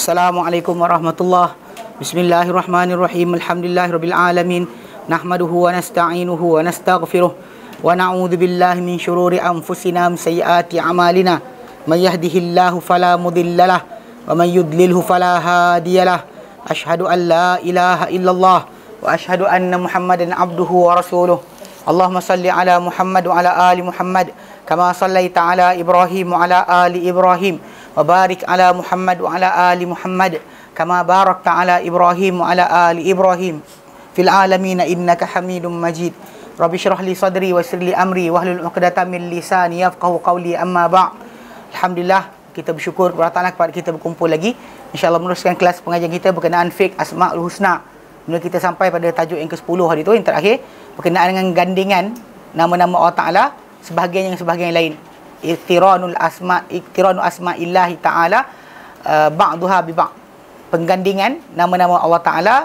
Assalamualaikum warahmatullahi Bismillahirrahmanirrahim. Alhamdulillahirabbil alamin. Nahmaduhu wa nasta'inuhu wa nastaghfiruh. Wa na'udzu billahi min shururi anfusina min sayyiati a'malina. May yahdihillahu fala mudhillalah wa may yudlilhu fala hadiyalah ashhadu an la ilaha illallah wa ashhadu anna muhammadan abduhu wa rasuluh. Allahumma salli ala Muhammad wa ala ali Muhammad kama sallaita ala Ibrahim wa ala ali Ibrahim wa barik ala وبارك على محمد وعلى آل محمد كما باركت على إبراهيم وعلى آل إبراهيم في العالمين إنك حميد مجيد. رب اشرح لي صدري ويسر لي أمري واحلل عقدة 'uqdatam min lisani yafqahu qawli amma ba' Alhamdulillah kita bersyukur kepada Allah kepada kita berkumpul lagi. Insyaallah meneruskan kelas pengajian kita berkenaan fiqh asmaul husna. Bila kita sampai pada tajuk yang ke-10 hari tu yang terakhir berkenaan dengan gandingan nama-nama Allah Taala sebahagian yang sebahagian yang lain iktiranul asma iktiranul asma illahi taala uh, ba'daha bi ba' penggandingan nama-nama Allah taala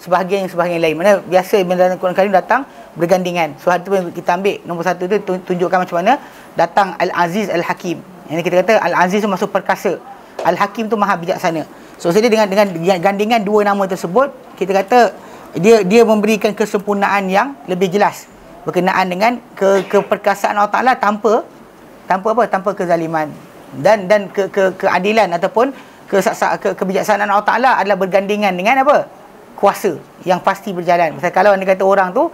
sebahagian yang sebahagian lain. Mana biasa dalam Quran Karim datang bergandingan. So itu kita ambil nombor satu tu tunjukkan macam mana datang al-aziz al-hakim. Yang kita kata al-aziz tu masuk perkasa. Al-hakim tu maha bijaksana. So jadi dengan dengan gandingan dua nama tersebut kita kata dia dia memberikan kesempurnaan yang lebih jelas. Berkenaan dengan ke keperkasaan Allah Taala tanpa tanpa apa? Tanpa kezaliman. Dan dan ke, ke keadilan ataupun ke, ke kebijaksanaan Allah Taala adalah bergandingan dengan apa? Kuasa yang pasti berjalan. Misalnya kalau anda kata orang tu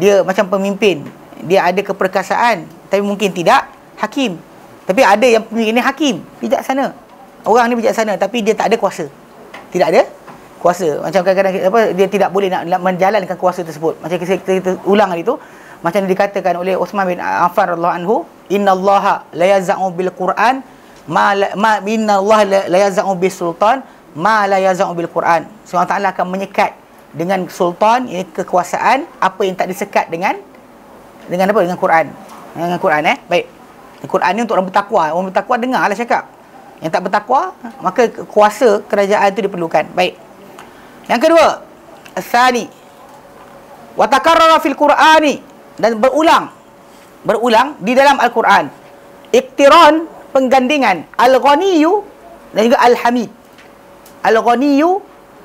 dia macam pemimpin dia ada keperkasaan tapi mungkin tidak hakim. Tapi ada yang pemimpin ini hakim bijaksana. Orang ni bijaksana tapi dia tak ada kuasa. Tidak ada kuasa. Macam kadang-kadang apa dia tidak boleh nak, nak menjalankan kuasa tersebut. Macam kita, kita, kita ulang hari tu macam dikatakan oleh Uthman bin Affan radhiyallahu anhu innallaha la yaz'u bil quran ma ma innallaha la yaz'u bis sultan ma la yaz'u bil quran so Allah Taala akan menyekat dengan sultan ini kekuasaan apa yang tak disekat dengan dengan apa? Dengan Quran. Dengan Quran eh? Baik. Quran ni untuk orang bertakwa. Orang bertakwa dengarlah cakap. Yang tak bertakwa maka kuasa kerajaan itu diperlukan. Baik. Yang kedua asani wa takarrara fil qur'ani. Dan berulang berulang di dalam Al-Quran. Iktiran penggandingan Al-Ghaniyu dan juga Al-Hamid. Al-Ghaniyu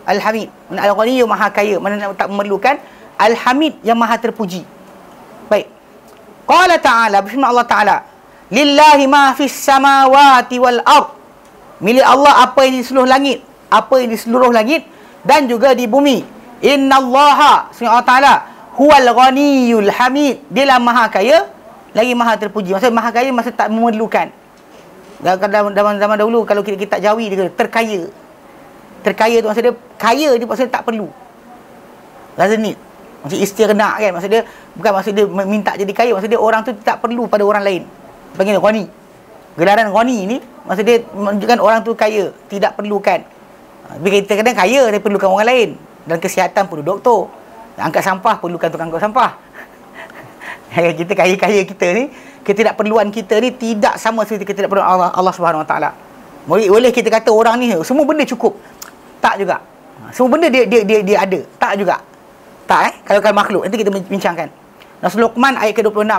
Al-Hamid. Al-Ghaniyu maha kaya, mana tak memerlukan Al-Hamid yang maha terpuji. Baik. Qala ta'ala, berfirman Allah Ta'ala, Lillahi ma fis samawati wal ard. Milik Allah apa yang di seluruh langit, apa yang di seluruh langit dan juga di bumi. Inna Allah, Allah Ta'ala, huwal ghaniyul hamid. Dia lah maha kaya lagi maha terpuji. Maksudnya maha kaya masa tak memerlukan. Dalam zaman, zaman dahulu kalau kita kitab Jawi dia kata terkaya. Terkaya tu maksudnya kaya dia maksudnya tak perlu. Doesn't Maksud istirna kan. Maksud dia bukan maksud dia minta jadi kaya. Maksud dia orang tu tak perlu pada orang lain. Panggil ghani. Gelaran ghani ni maksud dia menunjukkan orang tu kaya, tidak perlukan. Tapi kita kadang kaya dia perlukan orang lain. Dan kesihatan perlu doktor. Angkat sampah perlukan tukang angkat sampah. Kita kaya-kaya kita ni ketidakperluan kita ni tidak sama seperti ketidakperluan Allah Allah Subhanahu Wa Taala. Boleh boleh kita kata orang ni semua benda cukup. Tak juga. Semua benda dia dia dia, dia ada. Tak juga. Tak eh kalau kalau makhluk nanti kita bincangkan. Nas Luqman ayat ke-26.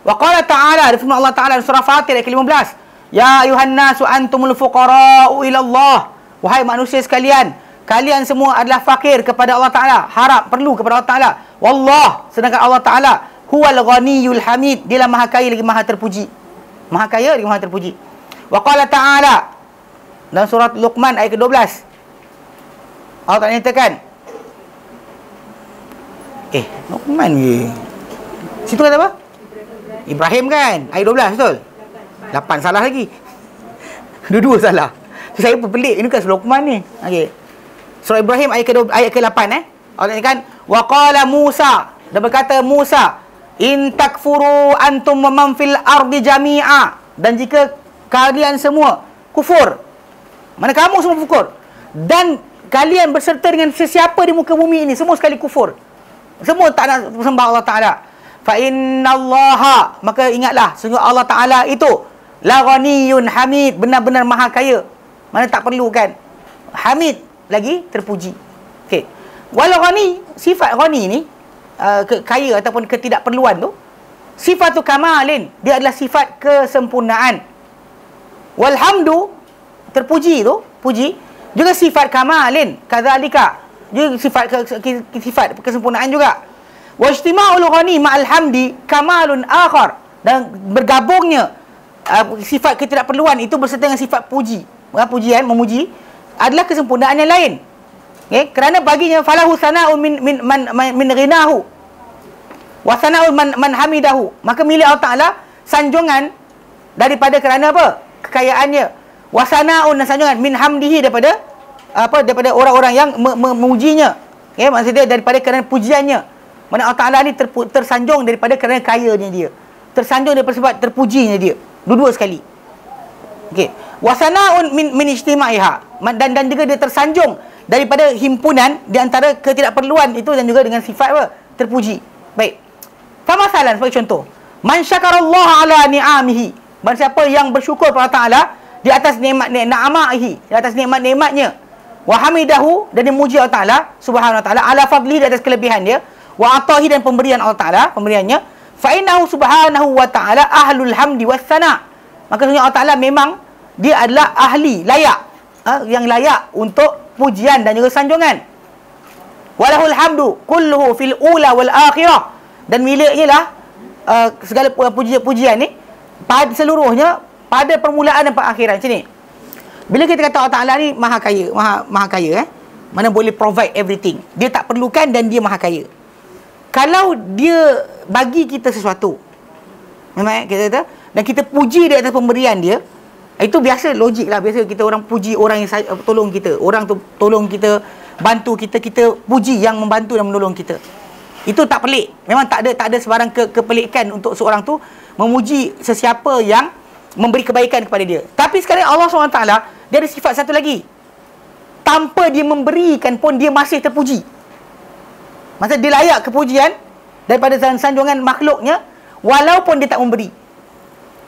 Wa qala ta'ala firman Allah Taala surah Fatir ayat ke-15. Ya ayuhan nasu antumul fuqara'u ila Allah. Wahai manusia sekalian, kalian semua adalah fakir kepada Allah Taala, harap perlu kepada Allah Taala. Wallah, sedangkan Allah Taala huwal ghaniyul hamid. Dia maha kaya lagi maha terpuji. Maha kaya lagi maha terpuji. Wa qala ta'ala dalam surat luqman ayat ke-12. Allah Taala nyatakan eh luqman ni. Situ kata apa? Ibrahim kan? Ayat 12 betul? 8 salah lagi. Dua-dua salah. So, saya pun pelik ini kan luqman ni. Okey. Surah Ibrahim ayat ke ayat ke-8 eh? Allah nyatakan wa qala Musa. Dan berkata Musa in takfuru antum man fil ardi jami'a. Dan jika kalian semua kufur mana kamu semua kufur? Dan kalian berserta dengan sesiapa di muka bumi ini semua sekali kufur. Semua tak nak sembah Allah Taala. Fa innallaha maka ingatlah sungguh Allah Taala itu la ghaniyun hamid benar-benar maha kaya. Mana tak perlu kan? Hamid lagi terpuji. Okey. Walau ghani sifat ghani ni uh, kaya ataupun ketidakperluan tu sifat tu kamalin dia adalah sifat kesempurnaan walhamdu terpuji tu puji Juga sifat kamalin, kadzalika. Juga sifat sifat kesempurnaan juga. Wa ijtima'ul ghani ma'al hamdi kamalun akhar dan bergabungnya uh, sifat ketidakperluan itu berserta dengan sifat puji. Uh, pujian memuji adalah kesempurnaan yang lain. Okay? Kerana baginya falahu sana'un min min man, man, min ghinahu wa sana'un man, man hamidahu. Maka milik Allah Taala sanjungan daripada kerana apa? Kekayaannya. Wa sana'un dan sanjungan min hamdihi daripada apa daripada orang-orang yang memujinya. Okay? Maksudnya daripada kerana pujiannya. Mana Allah Taala ni ter, tersanjung daripada kerana kayanya dia. Tersanjung daripada sebab terpujinya dia. Dua-dua sekali. Okey. Wasana'un min min ijtima'iha. Dan dan juga dia tersanjung daripada himpunan di antara ketidakperluan itu dan juga dengan sifat apa? Terpuji. Baik. Fama salan sebagai contoh. Man syakarallaha ala ni'amihi. Man siapa yang bersyukur kepada Ta'ala di atas nikmat ni'amahi, di atas nikmat-nikmatnya. Wa hamidahu dan dimuji Allah Ta'ala subhanahu wa ta'ala ala fadli di atas kelebihan dia. Wa atahi dan pemberian Allah Ta'ala, pemberiannya. Fa innahu subhanahu wa ta'ala ahlul hamdi was sana. Maka Allah Ta'ala memang dia adalah ahli, layak. Ha? yang layak untuk pujian dan juga sanjungan. Walahul hamdu kulluhu fil ula wal akhirah. Dan miliknya lah uh, segala pujian-pujian ni pada seluruhnya pada permulaan dan perakhiran. Macam ni. Bila kita kata Allah Ta'ala ni maha kaya, maha, maha kaya eh. Mana boleh provide everything. Dia tak perlukan dan dia maha kaya. Kalau dia bagi kita sesuatu. Memang eh, kita kata. Dan kita puji dia atas pemberian dia. Itu biasa logik lah. Biasa kita orang puji orang yang tolong kita. Orang tu tolong kita, bantu kita, kita puji yang membantu dan menolong kita. Itu tak pelik. Memang tak ada tak ada sebarang ke, kepelikan untuk seorang tu memuji sesiapa yang memberi kebaikan kepada dia. Tapi sekarang Allah SWT, dia ada sifat satu lagi. Tanpa dia memberikan pun, dia masih terpuji. Maksudnya dia layak kepujian daripada sanjungan makhluknya, walaupun dia tak memberi.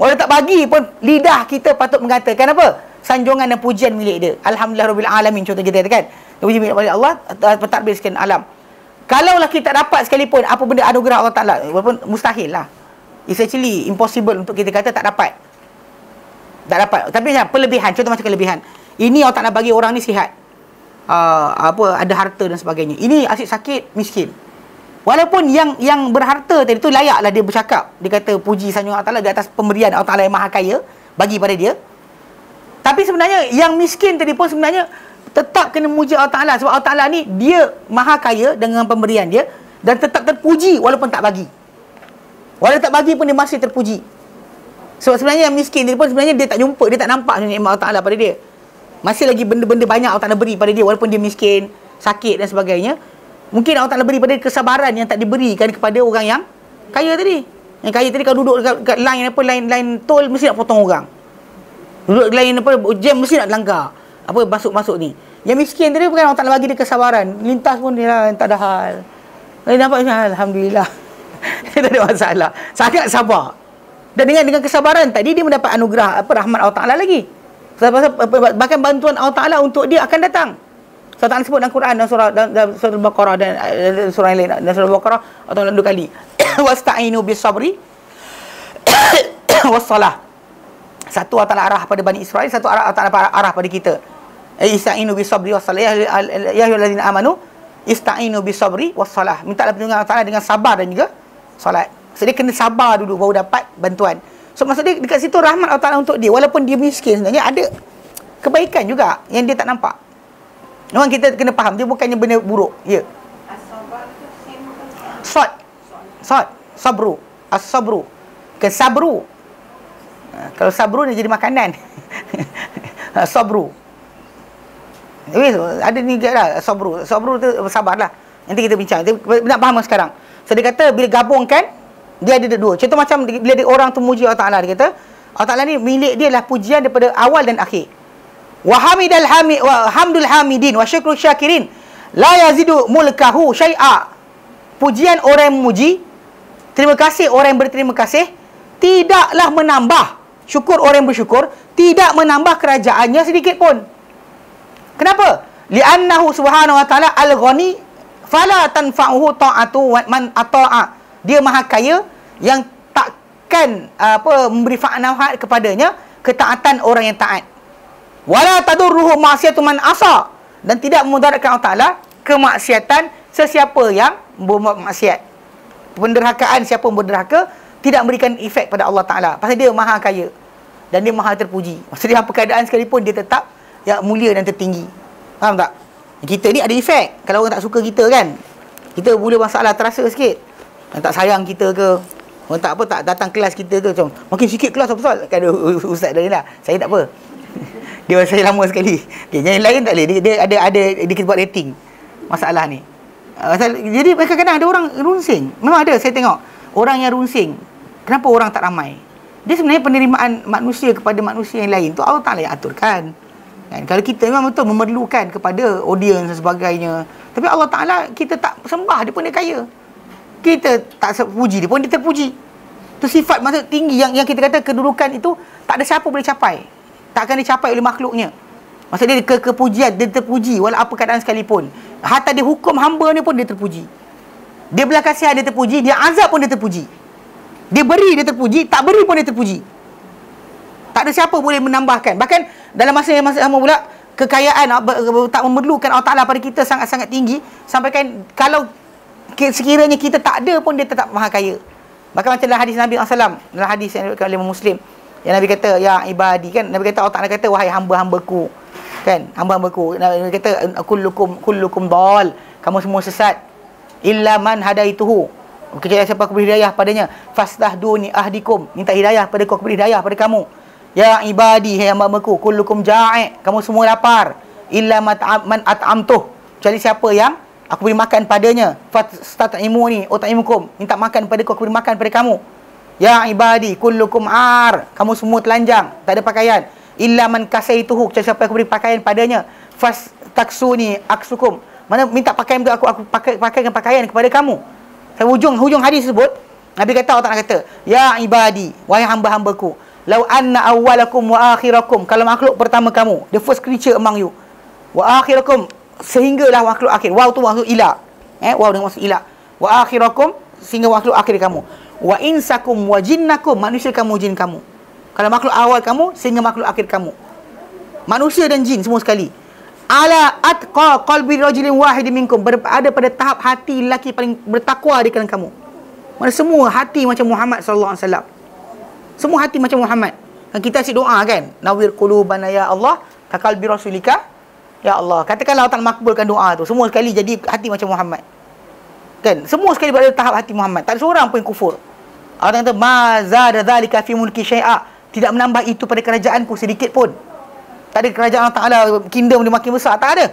Walau tak bagi pun lidah kita patut mengatakan apa? Sanjungan dan pujian milik dia. Alhamdulillah Rabbil Alamin contoh kita kan. Puji milik Allah pentadbir alam. Kalaulah kita dapat sekalipun apa benda anugerah Allah Taala walaupun mustahil lah. It's actually impossible untuk kita kata tak dapat. Tak dapat. Tapi macam perlebihan, contoh macam kelebihan. Ini Allah Taala bagi orang ni sihat. Uh, apa ada harta dan sebagainya. Ini asyik sakit, miskin. Walaupun yang yang berharta tadi tu layaklah dia bercakap. Dia kata puji sanjung Allah Ta'ala di atas pemberian Allah Ta'ala yang maha kaya bagi pada dia. Tapi sebenarnya yang miskin tadi pun sebenarnya tetap kena muji Allah Ta'ala. Sebab Allah Ta'ala ni dia maha kaya dengan pemberian dia dan tetap terpuji walaupun tak bagi. Walaupun tak bagi pun dia masih terpuji. Sebab sebenarnya yang miskin tadi pun sebenarnya dia tak jumpa, dia tak nampak nikmat Allah Ta'ala pada dia. Masih lagi benda-benda banyak Allah Ta'ala beri pada dia walaupun dia miskin, sakit dan sebagainya. Mungkin Allah Ta'ala beri pada kesabaran yang tak diberikan kepada orang yang kaya tadi. Yang kaya tadi kalau duduk dekat, dekat line apa, line, line tol mesti nak potong orang. Duduk line apa, jam mesti nak langgar. Apa, masuk-masuk ni. Yang miskin tadi bukan Allah Ta'ala bagi dia kesabaran. Lintas pun dia lah, tak ada hal. Dia nampak macam, Alhamdulillah. tak ada masalah. Sangat sabar. Dan dengan dengan kesabaran tadi, dia mendapat anugerah, apa, rahmat Allah Ta'ala lagi. Bahkan bantuan Allah Ta'ala untuk dia akan datang. Allah Ta'ala sebut dalam Quran dan surah dalam, dalam surah Al-Baqarah dan uh, surah yang lain dan surah Al-Baqarah atau dua kali. Wasta'inu bis sabri wassalah. Satu Allah arah pada Bani Israel, satu arah Allah arah pada kita. Eh, ista'inu bis sabri wassalah. Ya, ya ayyuhallazina amanu ista'inu bis sabri wassalah. Minta pertolongan Allah Ta'ala dengan sabar dan juga solat. So dia kena sabar dulu baru dapat bantuan. So maksud dekat situ rahmat Allah Ta'ala untuk dia walaupun dia miskin sebenarnya ada kebaikan juga yang dia tak nampak. Memang kita kena faham dia bukannya benda buruk. Ya. Sot. Sot. Sabru. As-sabru. Kesabru. Ha, kalau sabru dia jadi makanan. sabru. Wis, ada ni juga lah. Sabru. Sabru tu sabarlah. Nanti kita bincang. Nak faham sekarang. So dia kata bila gabungkan dia ada dua. Contoh macam bila dia orang tu muji Allah Taala dia kata Allah Taala ni milik dia lah pujian daripada awal dan akhir wa hamidal hamid wa hamdul hamidin wa syukrul syakirin. La yazidu mulkahu syai'a. Pujian orang memuji terima kasih orang berterima kasih tidaklah menambah syukur orang bersyukur tidak menambah kerajaannya sedikit pun. Kenapa? Li'annahu subhanahu wa ta'ala al-ghani fala tanfa'uhu ta'atu man ata'a. Dia maha kaya yang takkan apa memberi fa'nahat kepadanya ketaatan orang yang taat Wala tadurruhu ma'siyatu man asa dan tidak memudaratkan Allah Taala kemaksiatan sesiapa yang berbuat maksiat. Penderhakaan siapa yang berderhaka tidak memberikan efek pada Allah Taala. Pasal dia maha kaya dan dia maha terpuji. Maksudnya apa keadaan sekalipun dia tetap yang mulia dan tertinggi. Faham tak? Kita ni ada efek. Kalau orang tak suka kita kan. Kita boleh masalah terasa sikit. Yang tak sayang kita ke. Orang tak apa tak datang kelas kita ke. Macam makin sikit kelas apa pasal? Kan ustaz dah lah. Saya tak apa. Dia saya lama sekali. Okay, yang lain tak boleh. Dia, dia ada ada dia kita buat rating. Masalah ni. Uh, jadi mereka kadang ada orang runsing. Memang ada saya tengok. Orang yang runsing. Kenapa orang tak ramai? Dia sebenarnya penerimaan manusia kepada manusia yang lain tu Allah Ta'ala yang aturkan. Kan? Kalau kita memang betul memerlukan kepada audiens dan sebagainya. Tapi Allah Ta'ala kita tak sembah dia pun dia kaya. Kita tak puji dia pun dia terpuji. Itu sifat maksud tinggi yang yang kita kata kedudukan itu tak ada siapa boleh capai. Tak akan dicapai oleh makhluknya. Maksud dia ke kepujian, dia terpuji walau apa keadaan sekalipun. Hatta dia hukum hamba ni pun dia terpuji. Dia belah kasihan dia terpuji, dia azab pun dia terpuji. Dia beri dia terpuji, tak beri pun dia terpuji. Tak ada siapa boleh menambahkan. Bahkan dalam masa yang sama pula kekayaan tak memerlukan Allah Taala pada kita sangat-sangat tinggi sampaikan kalau sekiranya kita tak ada pun dia tetap maha kaya. Bahkan macam dalam hadis Nabi SAW Dalam hadis yang dikatakan oleh Muslim Yang Nabi kata Ya ibadi kan? Nabi kata Allah Ta'ala kata Wahai hamba-hambaku Kan? Hamba-hambaku. Nabi kata Kullukum Kullukum dal. Kamu semua sesat. Illa man hadaituhu. Kecuali siapa aku beri hidayah padanya. Fastahduni ahdikum. Minta hidayah pada aku Aku beri hidayah pada kamu. Ya ibadi hai hamba-hambaku. Kullukum ja'i kamu semua lapar. Illa man at'amtuh. Kecuali siapa yang aku beri makan padanya. Fastat'imuni ut'imukum minta makan pada aku aku beri makan pada kamu ya ibadi kullukum ar. Kamu semua telanjang tak ada pakaian. Illa man kasaituhu siapa aku beri pakaian padanya. Fas taksuni aksukum. Mana minta pakaian untuk aku aku pakai pakaikan pakaian kepada kamu. Saya hujung hujung hadis tersebut Nabi kata Allah Ta'ala kata Ya ibadi Wahai hamba-hambaku Lau anna awwalakum wa akhirakum. Kalau makhluk pertama kamu The first creature among you Wa akhirakum Sehinggalah makhluk akhir. Wow tu makhluk ilah eh, Wow dengan maksud ilah Wa akhirakum Sehingga makhluk akhir kamu Wa insakum wa jinnakum Manusia kamu, jin kamu Kalau makhluk awal kamu Sehingga makhluk akhir kamu Manusia dan jin semua sekali Ala atqa qalbi rajulin wahid minkum Berada pada tahap hati lelaki paling bertakwa di kalangan kamu Mana semua hati macam Muhammad sallallahu alaihi wasallam semua hati macam Muhammad. Dan kita asyik doa kan. Nawir qulubana ya Allah. Kakal bi rasulika. Ya Allah. Katakanlah Allah makbulkan doa tu. Semua sekali jadi hati macam Muhammad. Kan? Semua sekali berada tahap hati Muhammad. Tak ada seorang pun yang kufur. Allah kata, Ma zada dhalika fi mulki syai'a. Tidak menambah itu pada kerajaanku sedikit pun. Tak ada kerajaan Allah Ta'ala, kingdom dia makin besar. Tak ada.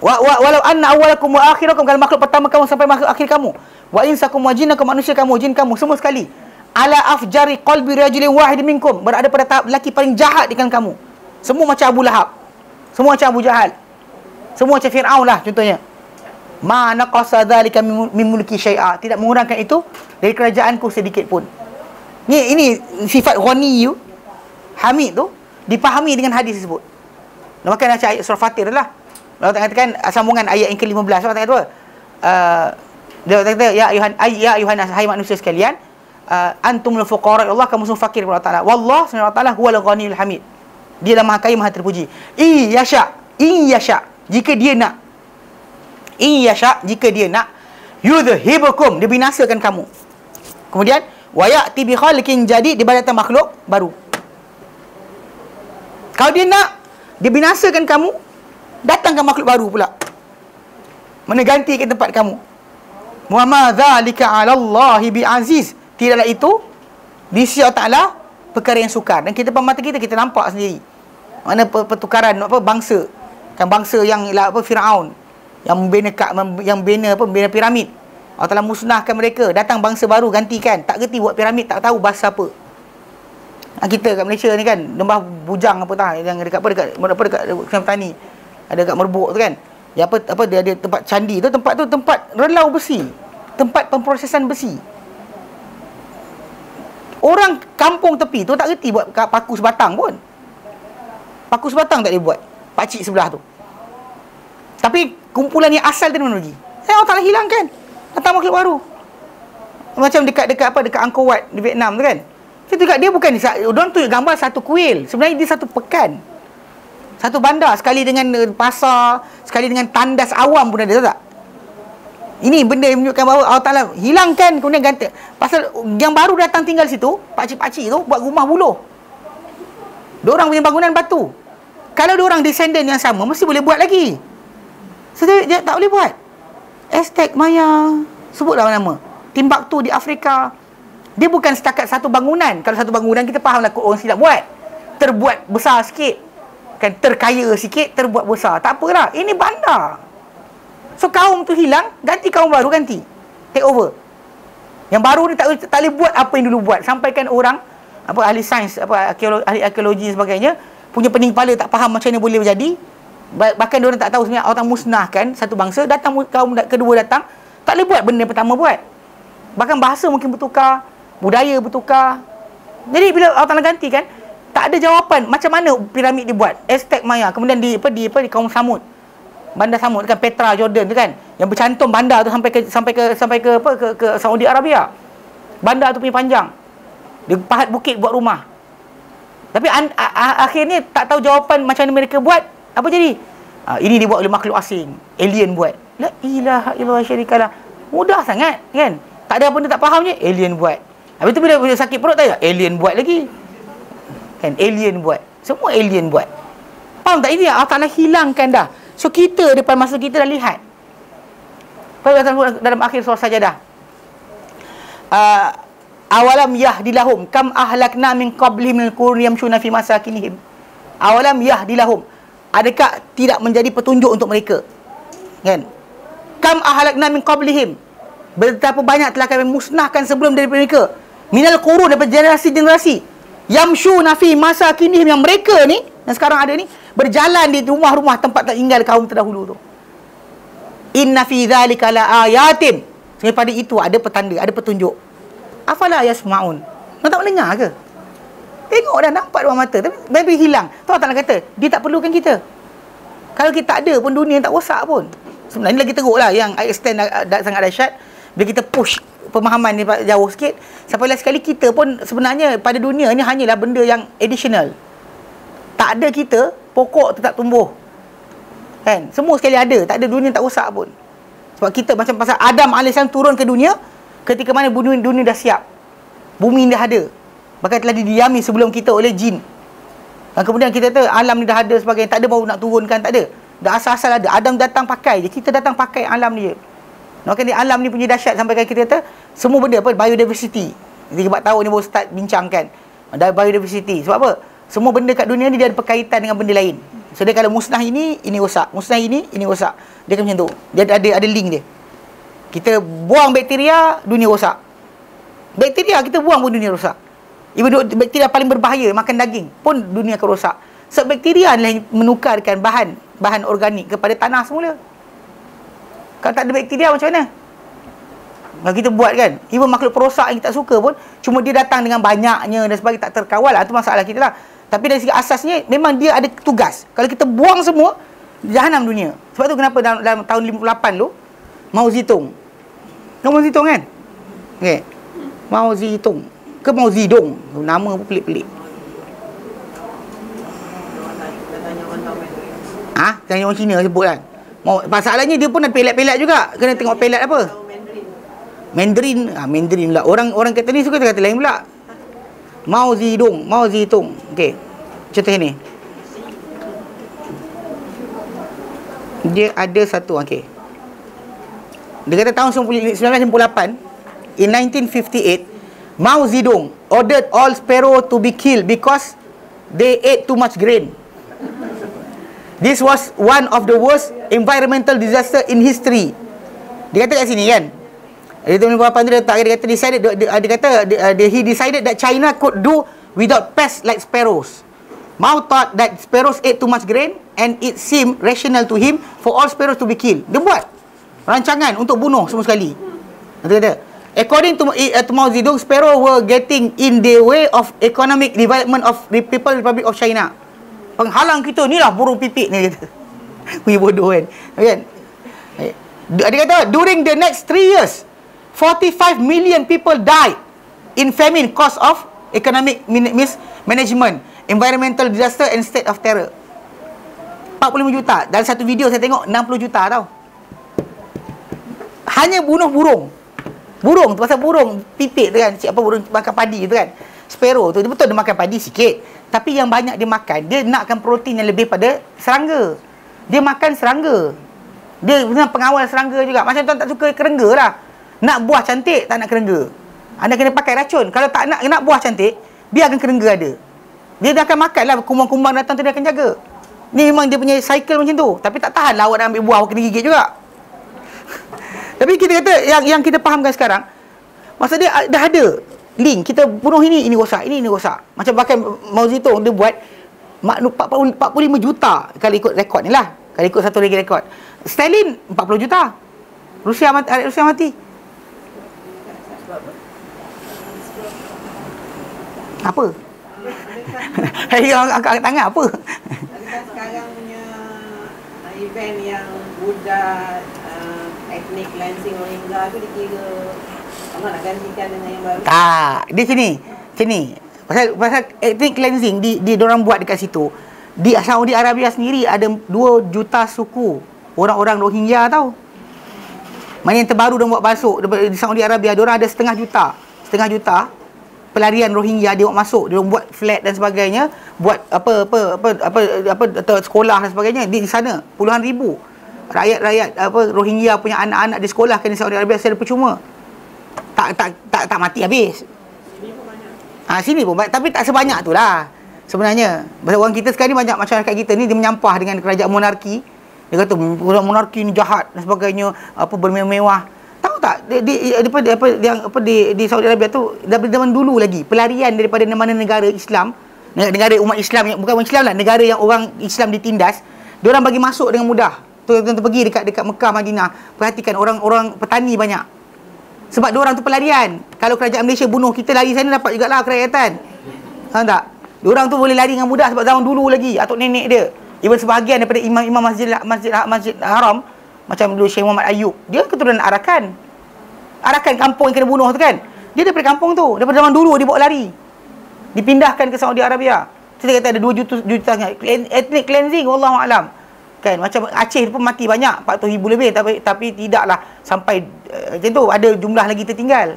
Wa, wa, walau anna awalakum wa akhirakum. Kalau makhluk pertama kamu sampai makhluk akhir kamu. Wa insakum wa jinakum manusia kamu, jin kamu. Semua sekali ala afjari qalbi rajulin wahid minkum berada pada tahap lelaki paling jahat dengan kamu semua macam Abu Lahab semua macam Abu Jahal semua macam Fir'aun lah contohnya ma naqasa dhalika min mulki syai'a tidak mengurangkan itu dari kerajaanku sedikit pun ni ini sifat ghani you hamid tu dipahami dengan hadis tersebut maka nak ayat surah Fatir lah Allah katakan sambungan ayat yang ke-15 Allah kata apa uh, dia kata ya ayuhan ya ayuhan hai manusia sekalian uh, antumul fuqara Allah kamu semua fakir kepada Allah Taala. Wallah taala huwal ghaniyul hamid. Dia lah maha kaya maha terpuji. In yasha, in yasha. Jika dia nak in yasha jika dia nak yudhibukum dia binasakan kamu. Kemudian wa ya'ti bi khaliqin jadi dia datang makhluk baru. Kalau dia nak dia binasakan kamu, datangkan makhluk baru pula. Mana ganti ke tempat kamu. Muhammad zalika 'ala Allah bi aziz tidaklah itu di sisi Allah Taala perkara yang sukar dan kita mata kita kita nampak sendiri mana pertukaran apa bangsa kan bangsa yang apa Firaun yang membina yang bina apa membina piramid. Allah Taala musnahkan mereka. Datang bangsa baru gantikan. Tak reti buat piramid tak tahu bahasa apa. Ha, kita kat Malaysia ni kan lembah bujang apa tah yang dekat apa dekat apa dekat Kelang Petani ada dekat Merbuk tu kan. Ya apa apa dia ada tempat candi tu tempat tu tempat relau besi. Tempat pemprosesan besi. Orang kampung tepi tu tak reti buat paku sebatang pun. Paku sebatang tak dia buat. Pakcik sebelah tu. Tapi kumpulan yang asal dari mana lagi? Eh, orang tak hilangkan. Datang makhluk baru. Macam dekat-dekat apa? Dekat Angkor Wat di Vietnam tu kan? Kita juga dia bukan orang tunjuk gambar satu kuil. Sebenarnya dia satu pekan. Satu bandar sekali dengan eh, pasar, sekali dengan tandas awam pun ada tahu tak? Ini benda yang menunjukkan bahawa Allah Taala hilangkan kemudian ganti. Pasal yang baru datang tinggal situ, pak-cik-pak-cik tu buat rumah buluh. Dia orang punya bangunan batu. Kalau dia orang descendant yang sama mesti boleh buat lagi. So dia, dia tak boleh buat. Aztec Maya, sebutlah nama. Timbuktu di Afrika. Dia bukan setakat satu bangunan. Kalau satu bangunan kita fahamlah orang silap buat. Terbuat besar sikit. Kan terkaya sikit, terbuat besar. Tak apalah. Ini bandar. So kaum tu hilang, ganti kaum baru ganti. Take over. Yang baru ni tak, tak boleh buat apa yang dulu buat. Sampaikan orang, apa ahli sains, apa arkeologi, ahli arkeologi sebagainya, punya pening kepala tak faham macam mana boleh jadi bahkan orang tak tahu sebenarnya orang musnahkan satu bangsa datang kaum kedua datang tak boleh buat benda yang pertama buat. Bahkan bahasa mungkin bertukar budaya bertukar. Jadi bila Allah Taala ganti kan tak ada jawapan macam mana piramid dibuat. Aztec Maya kemudian di apa di apa di kaum Samud. Bandar Samud kan Petra Jordan tu kan yang bercantum bandar tu sampai ke sampai ke sampai ke apa ke, ke Saudi Arabia. Bandar tu punya panjang. Dia pahat bukit buat rumah. Tapi an, a, a, akhirnya tak tahu jawapan macam mana mereka buat. Apa jadi? Ha, ini dibuat oleh makhluk asing. Alien buat. La ilaha illallah syarikalah. Mudah sangat kan? Tak ada benda tak faham je. Alien buat. Habis tu bila, bila sakit perut tak Alien buat lagi. Kan? Alien buat. Semua alien buat. Faham tak? Ini Allah Ta'ala hilangkan dah. So kita depan masa kita dah lihat. Dalam akhir surah sajadah. Uh, awalam yahdilahum kam ahlakna min qablihim min qurun yamshuna fi masakinihim awalam yahdilahum adakah tidak menjadi petunjuk untuk mereka? Kan? Kam ahlakna min qablihim. Betapa banyak telah kami musnahkan sebelum daripada mereka. Minal qurun daripada generasi-generasi. Yamshuna fi masakinihim yang mereka ni yang sekarang ada ni berjalan di rumah-rumah tempat tinggal kaum terdahulu tu. Inna fi dhalika la ayatin. Sebenarnya pada itu ada petanda, ada petunjuk. Afala yasmaun? Kau tak mendengar ke tengok dah nampak dua mata. Tapi baby hilang. Tu Allah kata? Dia tak perlukan kita. Kalau kita tak ada pun dunia tak rosak pun. Sebenarnya lagi teruk lah yang extend dah sangat dahsyat. Bila kita push pemahaman ni jauh sikit sampai sekali kita pun sebenarnya pada dunia ni hanyalah benda yang additional. Tak ada kita pokok tetap tumbuh. Kan? Semua sekali ada tak ada dunia tak rosak pun. Sebab kita macam pasal Adam AS turun ke dunia ketika mana bumi dunia dah siap. Bumi dah ada bahkan telah didiami sebelum kita oleh jin. Dan kemudian kita kata alam ni dah ada sebagainya tak ada baru nak turunkan tak ada. Dah asal-asal ada. Adam datang pakai je. Kita datang pakai alam ni je. Maka ni alam ni punya dahsyat sampai kan kita kata semua benda apa? Biodiversity. 3-4 tahun ni baru start bincangkan. Biodiversity. Sebab apa? Semua benda kat dunia ni dia ada berkaitan dengan benda lain. So dia kalau musnah ini ini rosak. Musnah ini ini rosak. Dia akan macam tu. Dia ada ada link dia. Kita buang bakteria, dunia rosak. Bakteria kita buang pun dunia rosak. Even bakteria paling berbahaya, makan daging pun dunia akan rosak. Sebab bakteria adalah yang menukarkan bahan bahan organik kepada tanah semula. Kalau tak ada bakteria macam mana? Kalau kita buat kan, even makhluk perosak yang kita tak suka pun, cuma dia datang dengan banyaknya dan sebagainya tak terkawal lah. Itu masalah kita lah. Tapi dari segi asasnya, memang dia ada tugas. Kalau kita buang semua, jahanam dunia. Sebab tu kenapa dalam, dalam tahun 58 tu, Mao Zedong Tahu Mao Zedong kan? Okay. Mao Zedong. Ke Mao Zedong. Nama pun pelik-pelik. Ha? Tanya orang Cina sebut kan? Mau, masalahnya dia pun ada pelat-pelat juga. Kena tengok pelat apa? Mandarin. Ah, Mandarin lah. Orang orang kata ni suka kata lain pula. Mao Zedong. Mao Zedong. Okey. Contoh ni. Dia ada satu. Okey. Dia kata tahun 1958 in 1958 Mao Zedong ordered all sparrow to be killed because they ate too much grain. This was one of the worst environmental disaster in history. Dia kata kat sini kan. Dia tu apa dia tak dia kata decided dia, dia kata dia, he decided that China could do without pests like sparrows. Mao thought that sparrows ate too much grain and it seemed rational to him for all sparrows to be killed. Dia buat rancangan untuk bunuh semua sekali. Kata kata, according to, uh, to Mao Zedong, sparrow were getting in the way of economic development of the People Republic of China. Penghalang kita ni lah burung pipik ni kata. Punya bodoh kan. Kan? Dia kata, during the next three years, 45 million people died in famine cause of economic mismanagement environmental disaster and state of terror 45 juta dalam satu video saya tengok 60 juta tau hanya bunuh burung burung tu pasal burung pipit tu kan apa burung makan padi tu kan. Sparrow tu betul dia makan padi sikit. Tapi yang banyak dia makan dia nakkan protein yang lebih pada serangga. Dia makan serangga. Dia sebenarnya pengawal serangga juga. Macam tuan tak suka kerengga lah. Nak buah cantik tak nak kerengga. Anda kena pakai racun. Kalau tak nak nak buah cantik biarkan kerengga ada. Dia dah akan makan lah. Kumbang-kumbang datang tu dia akan jaga. Ni memang dia punya cycle macam tu. Tapi tak tahan lah awak nak ambil buah awak kena gigit juga tapi kita kata yang yang kita fahamkan sekarang masa dia dah ada link kita bunuh ini ini rosak ini ini rosak. Macam bahkan Mao Zedong dia buat 45 juta kalau ikut rekod ni lah. Kalau ikut satu lagi rekod. Stalin 40 juta. Rusia mati, Rusia mati. Apa? Orang angkat tangan apa? Sekarang punya event yang Buddha uh, ethnic cleansing Rohingya tu dikira Allah nak gantikan dengan yang baru? Tak, dia sini. Sini. Pasal pasal ethnic cleansing di di orang buat dekat situ. Di Saudi Arabia sendiri ada 2 juta suku orang-orang Rohingya tau. Mana yang terbaru dia buat masuk di Saudi Arabia, dia orang ada setengah juta. Setengah juta pelarian Rohingya dia masuk dia buat flat dan sebagainya buat apa apa apa apa apa, sekolah dan sebagainya di, di sana puluhan ribu rakyat-rakyat apa Rohingya punya anak-anak di sekolah kan di Saudi Arabia secara percuma. Tak tak tak tak mati habis. Sini pun banyak. Ha, sini pun banyak tapi tak sebanyak tu lah. Sebenarnya Pasal orang kita sekarang ni banyak masyarakat kita ni dia menyampah dengan kerajaan monarki. Dia kata monarki ni jahat dan sebagainya apa bermewah-mewah. Tak? Di, di, apa, di, apa, yang, apa, di, di Saudi Arabia tu dari zaman dulu lagi pelarian daripada mana negara Islam negara umat Islam yang bukan umat Islam lah negara yang orang Islam ditindas dia orang bagi masuk dengan mudah tu tuan pergi dekat dekat Mekah Madinah perhatikan orang-orang petani banyak. Sebab dia orang tu pelarian. Kalau kerajaan Malaysia bunuh kita lari sana dapat jugalah kerakyatan. Faham tak? Dia orang tu boleh lari dengan mudah sebab zaman dulu lagi atuk nenek dia. Even sebahagian daripada imam-imam masjid masjid masjid haram macam dulu Syekh Muhammad Ayub dia keturunan Arakan. Arakan kampung yang kena bunuh tu kan? Dia daripada kampung tu. Daripada zaman dulu dia bawa lari. Dipindahkan ke Saudi Arabia. Kita kata ada 2 juta, juta Ethnic cleansing Wallahualam Kan? Macam Aceh pun mati banyak 400 ribu lebih Tapi tapi tidaklah Sampai uh, Macam tu Ada jumlah lagi tertinggal.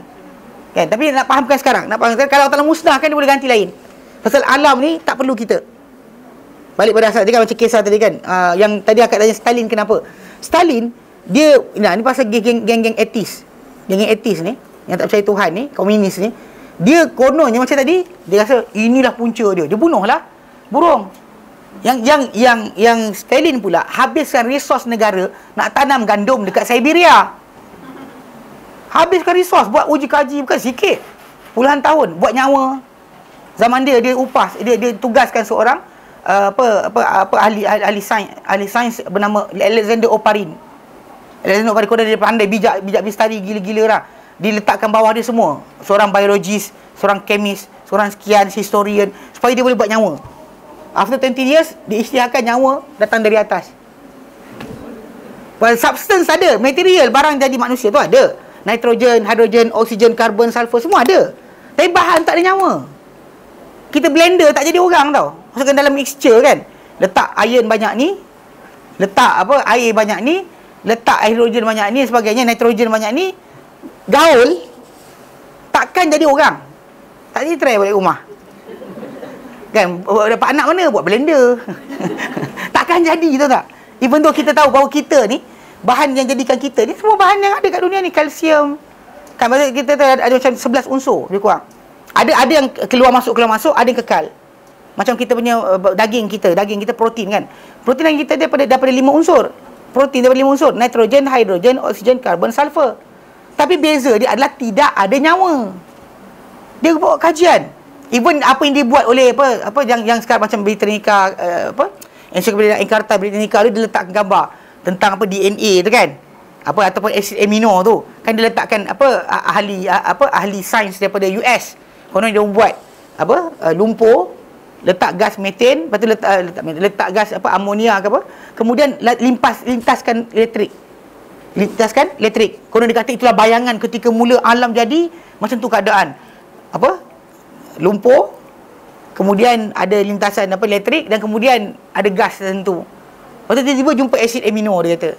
Kan? Tapi nak fahamkan sekarang Nak fahamkan Kalau Allah musnahkan Dia boleh ganti lain. Pasal alam ni Tak perlu kita. Balik pada asal Tadi kan macam kisah tadi kan uh, Yang tadi akak tanya Stalin kenapa? Stalin dia nah, ni pasal geng-geng etis yang etis ni yang tak percaya Tuhan ni komunis ni dia kononnya macam tadi dia rasa inilah punca dia. Dia bunuhlah burung yang yang yang yang Stalin pula habiskan resos negara nak tanam gandum dekat Siberia. Habiskan resos buat uji kaji bukan sikit. Puluhan tahun buat nyawa. Zaman dia dia upas dia dia tugaskan seorang uh, apa apa apa ahli ahli, ahli sains ahli sains bernama Alexander Oparin. Alexander Oparin dia pandai bijak bijak misteri gila-gila lah. Diletakkan bawah dia semua. Seorang biologis seorang kemis seorang sekian historian supaya dia boleh buat nyawa after 20 years diisytiharkan nyawa datang dari atas. Well, substance ada material barang jadi manusia tu ada. Nitrogen hidrogen oksigen karbon sulfur semua ada. Tapi bahan tak ada nyawa. Kita blender tak jadi orang tau. Masukkan dalam mixture kan. Letak iron banyak ni letak apa air banyak ni letak hidrogen banyak ni sebagainya nitrogen banyak ni gaul takkan jadi orang. Tak jadi try balik rumah kan? Dapat anak mana? Buat blender. Takkan jadi tu tak? Even though kita tahu bahawa kita ni bahan yang jadikan kita ni semua bahan yang ada kat dunia ni kalsium. Kan? Kita tu ada, ada macam 11 unsur lebih kurang. Ada ada yang keluar masuk keluar masuk ada yang kekal. Macam kita punya uh, daging kita daging kita protein kan? Protein yang kita daripada daripada lima unsur. Protein daripada lima unsur. Nitrogen hidrogen oksigen karbon sulfur. Tapi beza dia adalah tidak ada nyawa. Dia buat kajian. Even apa yang dibuat oleh apa apa yang yang sekarang macam Britannica uh, apa Encyclopedia Encarta Britannica dia, dia letakkan gambar tentang apa DNA tu kan. Apa ataupun acid amino tu. Kan dia letakkan apa ahli apa ahli sains daripada US. Konon dia buat apa uh, lumpur letak gas metan lepas tu letak, uh, letak, letak gas apa amonia ke apa kemudian limpas lintaskan elektrik lintaskan elektrik. Konon dikata itulah bayangan ketika mula alam jadi macam tu keadaan. Apa? Lumpur kemudian ada lintasan apa elektrik dan kemudian ada gas tertentu. Lepas tu tiba-tiba jumpa asid amino dia kata.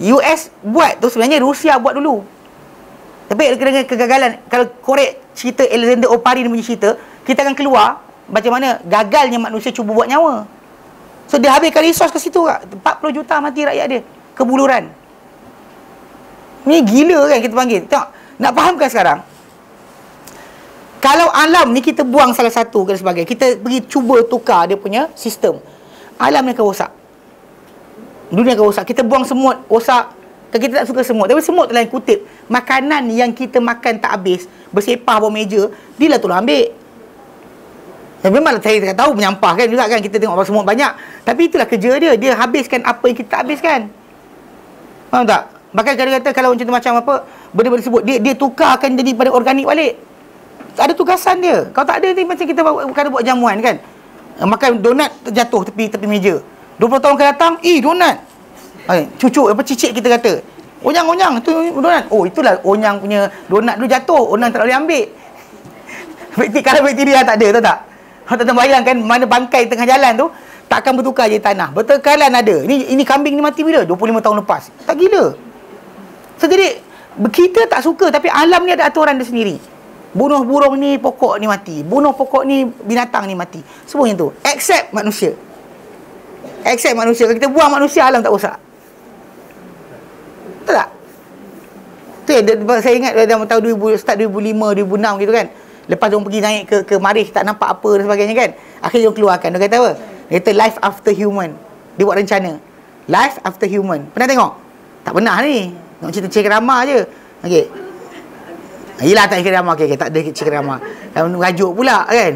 US buat tu sebenarnya Rusia buat dulu. Tapi dengan kegagalan kalau korek cerita Alexander Oparin punya cerita kita akan keluar macam mana gagalnya manusia cuba buat nyawa. So dia habiskan resource ke situ kak. 40 juta mati rakyat dia. Kebuluran ni gila kan kita panggil. Tengok nak fahamkan sekarang kalau alam ni kita buang salah satu dan sebagainya kita pergi cuba tukar dia punya sistem alam ni akan rosak. Dunia akan rosak. Kita buang semut rosak. Kan kita tak suka semut. Tapi semut telah kutip. Makanan yang kita makan tak habis bersepah bawah meja dia lah tolong ambil. Dan memang saya tak tahu menyampah kan juga kan kita tengok semut banyak. Tapi itulah kerja dia. Dia habiskan apa yang kita tak habiskan. Faham tak? Bahkan kadang kata kalau macam macam apa benda-benda sebut dia dia tukarkan jadi pada organik balik ada tugasan dia. Kalau tak ada ni macam kita bukan buat jamuan kan. Eh, makan donat terjatuh tepi tepi meja. 20 tahun akan datang, eh donat. Ay, cucu apa cicit kita kata. Onyang-onyang tu donat. Oh itulah onyang punya donat dulu jatuh, onyang tak boleh ambil. Bakteria bakteria tak ada tahu tak? Kau tak bayangkan mana bangkai tengah jalan tu takkan bertukar je tanah. Bertekalan ada. Ini ini kambing ni mati bila? 25 tahun lepas. Tak gila. So jadi kita tak suka tapi alam ni ada aturan dia sendiri. Bunuh burung ni pokok ni mati. Bunuh pokok ni binatang ni mati. Semua yang tu. Except manusia. Except manusia. Kalau kita buang manusia, alam tak rosak. Betul tak? Tu ya, saya ingat dalam tahun 2000, start 2005, 2006 gitu kan. Lepas dia pergi naik ke ke Marih tak nampak apa dan sebagainya kan. Akhirnya dia keluarkan. Dia kata apa? Dia kata life after human. Dia buat rencana. Life after human. Pernah tengok? Tak pernah ni. Nak cerita ceramah je. Okey. Yelah tak drama. Okey, okay, tak ada cerita drama. Dan rajuk pula kan.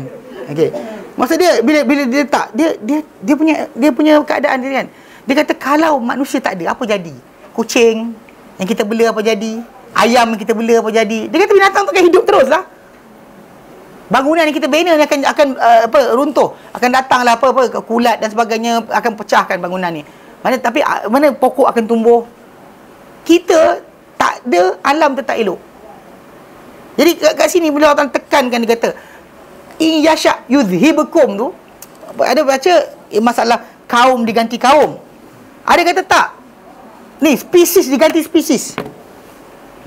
Okey. Masa dia bila bila dia tak dia dia dia punya dia punya keadaan dia kan. Dia kata kalau manusia tak ada apa jadi? Kucing yang kita bela apa jadi? Ayam yang kita bela apa jadi? Dia kata binatang tu akan hidup terus lah. Bangunan yang kita bina ni akan akan uh, apa runtuh. Akan datanglah apa apa kulat dan sebagainya akan pecahkan bangunan ni. Mana tapi uh, mana pokok akan tumbuh? Kita tak ada alam tetap elok. Jadi kat, kat sini bila orang tekankan dia kata in yasha yudhibukum tu ada baca eh, masalah kaum diganti kaum. Ada kata tak. Ni spesies diganti spesies.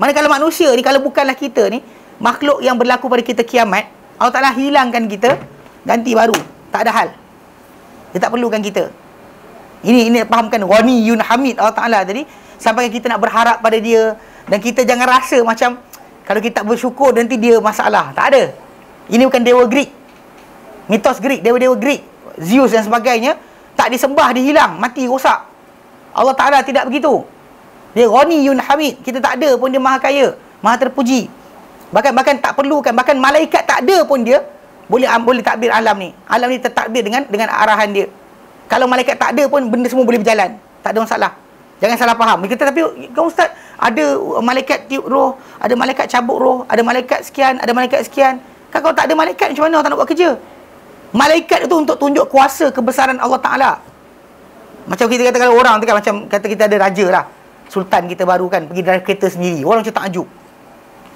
Mana kalau manusia ni kalau bukanlah kita ni makhluk yang berlaku pada kita kiamat, Allah Taala hilangkan kita ganti baru. Tak ada hal. Dia tak perlukan kita. Ini ini fahamkan Wani Yun Hamid Allah Taala tadi sampai kita nak berharap pada dia dan kita jangan rasa macam kalau kita tak bersyukur nanti dia masalah. Tak ada. Ini bukan dewa Greek. Mitos Greek, dewa-dewa Greek, Zeus dan sebagainya tak disembah, dihilang, mati, rosak. Allah Taala tidak begitu. Dia Ghani Yun Hamid. Kita tak ada pun dia maha kaya, maha terpuji. Bahkan bahkan tak perlukan, bahkan malaikat tak ada pun dia boleh boleh takbir alam ni. Alam ni tertakbir dengan dengan arahan dia. Kalau malaikat tak ada pun benda semua boleh berjalan. Tak ada masalah. Jangan salah faham. Kita tapi kau ustaz ada malaikat tiup roh, ada malaikat cabut roh, ada malaikat sekian, ada malaikat sekian. Kan kalau tak ada malaikat macam mana orang tak nak buat kerja? Malaikat itu untuk tunjuk kuasa kebesaran Allah Taala. Macam kita kata kalau orang tu kan macam kata kita ada raja lah. Sultan kita baru kan pergi drive kereta sendiri. Orang macam takjub.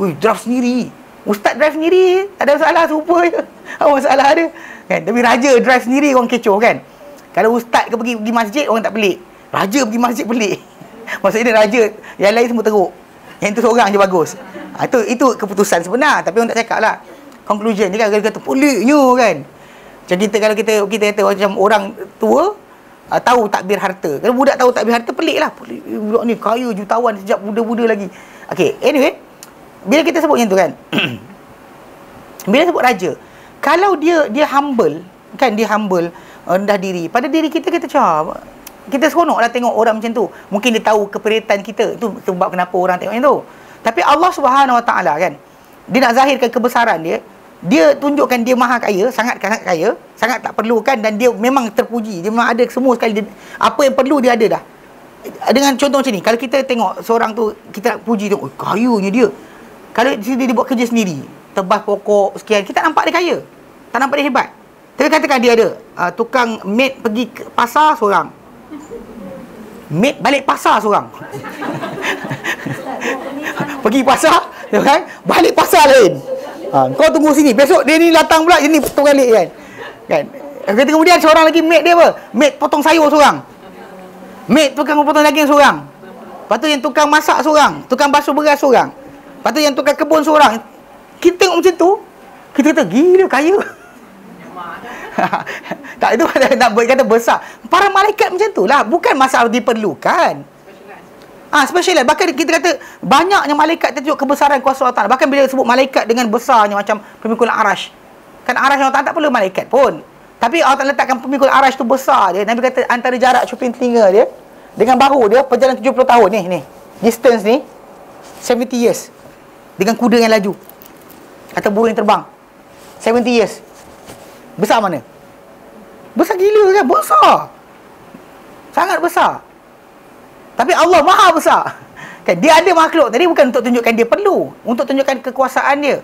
Ui, drive sendiri. Ustaz drive sendiri, tak ada masalah serupa je. Apa masalah ada? Kan? Tapi raja drive sendiri orang kecoh kan. Kalau ustaz ke pergi pergi masjid orang tak pelik. Raja pergi masjid pelik. Maksudnya raja yang lain semua teruk. Yang itu seorang je bagus. Ha, itu itu keputusan sebenar tapi orang tak cakap lah. Conclusion dia kan dia kata peliknya kan. Macam kita kalau kita kita kata macam orang tua uh, tahu takbir harta. Kalau budak tahu takbir harta pelik lah. Pelik. Budak ni kaya jutawan sejak muda-muda lagi. Okay anyway. Bila kita sebut macam tu kan. bila sebut raja. Kalau dia dia humble. Kan dia humble. Rendah diri. Pada diri kita kita cakap kita seronok lah tengok orang macam tu. Mungkin dia tahu keperitan kita. Itu sebab kenapa orang tengok macam tu. Tapi Allah Subhanahu Wa Taala kan, dia nak zahirkan kebesaran dia. Dia tunjukkan dia maha kaya, sangat sangat kaya, sangat tak perlukan dan dia memang terpuji. Dia memang ada semua sekali. Dia, apa yang perlu dia ada dah. Dengan contoh macam ni, kalau kita tengok seorang tu, kita nak puji tu, oh, kayanya dia. Kalau dia, dia buat kerja sendiri, tebas pokok sekian, kita nampak dia kaya. Tak nampak dia hebat. Tapi katakan dia ada uh, tukang maid pergi ke pasar seorang. Maid balik pasar seorang. Pergi pasar, ya kan? Balik pasar lain. Ha, kau tunggu sini. Besok dia ni datang pula ini potong balik kan. Kan? Kata kemudian seorang lagi mate dia apa? Mate potong sayur seorang. Mate tukang potong daging seorang. Lepas tu yang tukang masak seorang. Tukang basuh beras seorang. Lepas tu yang tukang kebun seorang. Kita tengok macam tu. Kita kata gila kaya. tak itu nak buat kata besar. Para malaikat macam tu lah. Bukan masalah diperlukan. Ah, ha, special Bahkan kita kata banyaknya malaikat tunjuk kebesaran kuasa Allah Taala. Bahkan bila sebut malaikat dengan besarnya macam pemikul arash. Kan arash Allah Taala tak perlu malaikat pun. Tapi Allah Taala letakkan pemikul arash tu besar dia. Nabi kata antara jarak cuping telinga dia dengan bahu dia perjalanan 70 tahun ni ni. Distance ni 70 years. Dengan kuda yang laju. Atau burung yang terbang. 70 years. Besar mana? Besar gila kan? Besar. Sangat besar. Tapi Allah maha besar. Kan dia ada makhluk tadi bukan untuk tunjukkan dia perlu, untuk tunjukkan kekuasaan dia.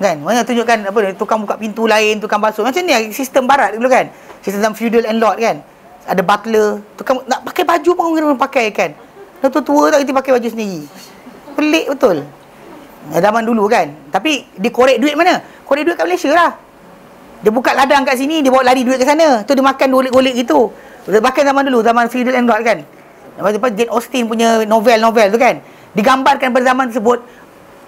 Kan? Mana tunjukkan apa tukang buka pintu lain, tukang basuh. Macam ni sistem barat dulu kan. Sistem feudal and lord kan. Ada butler, tukang nak pakai baju pun kena pakai kan. Dah tua tak kita pakai baju sendiri. Pelik betul. Zaman dulu kan. Tapi dia korek duit mana? Korek duit kat Malaysia lah. Dia buka ladang kat sini, dia bawa lari duit ke sana. Tu dia makan golek-golek gitu. Bahkan zaman dulu, zaman feudal and kan. Lepas tu Jane Austen punya novel-novel tu kan. Digambarkan pada zaman tersebut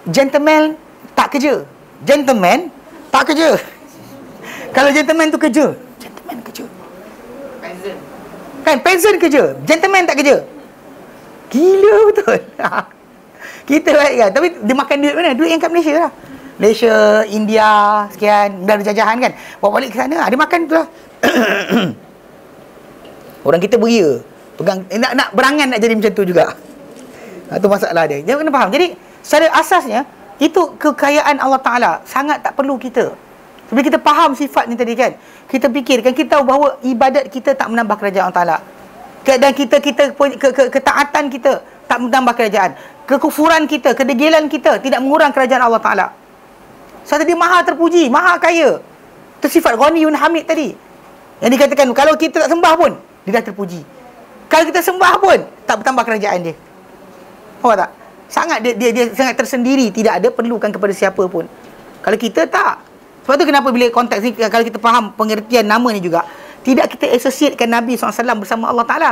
gentleman tak kerja. Gentleman tak kerja. Kalau gentleman tu kerja, gentleman kerja. Peasant. Kan peasant kerja, gentleman tak kerja. Gila betul. Kita baik kan. Tapi dia makan duit mana? Duit yang kat Malaysia lah. Malaysia, India, sekian. Ada jajahan kan. Bawa balik ke sana. Dia makan tu lah. Orang kita beria pegang eh, nak nak berangan nak jadi macam tu juga. Ha, tu masalah dia. Jangan kena faham. Jadi secara asasnya itu kekayaan Allah Taala sangat tak perlu kita. Sebab kita faham sifat ni tadi kan. Kita fikirkan kita tahu bahawa ibadat kita tak menambah kerajaan Allah Taala. Dan kita kita ke, ke, ketaatan kita tak menambah kerajaan. Kekufuran kita, kedegilan kita tidak mengurang kerajaan Allah Taala. Sebab dia maha terpuji, maha kaya. Itu sifat Ghaniyun Hamid tadi. Yang dikatakan kalau kita tak sembah pun dia dah terpuji. Kalau kita sembah pun tak bertambah kerajaan dia. Faham tak? Sangat dia, dia dia sangat tersendiri, tidak ada perlukan kepada siapa pun. Kalau kita tak. Sebab tu kenapa bila konteks ni kalau kita faham pengertian nama ni juga, tidak kita associatekan Nabi SAW bersama Allah Taala.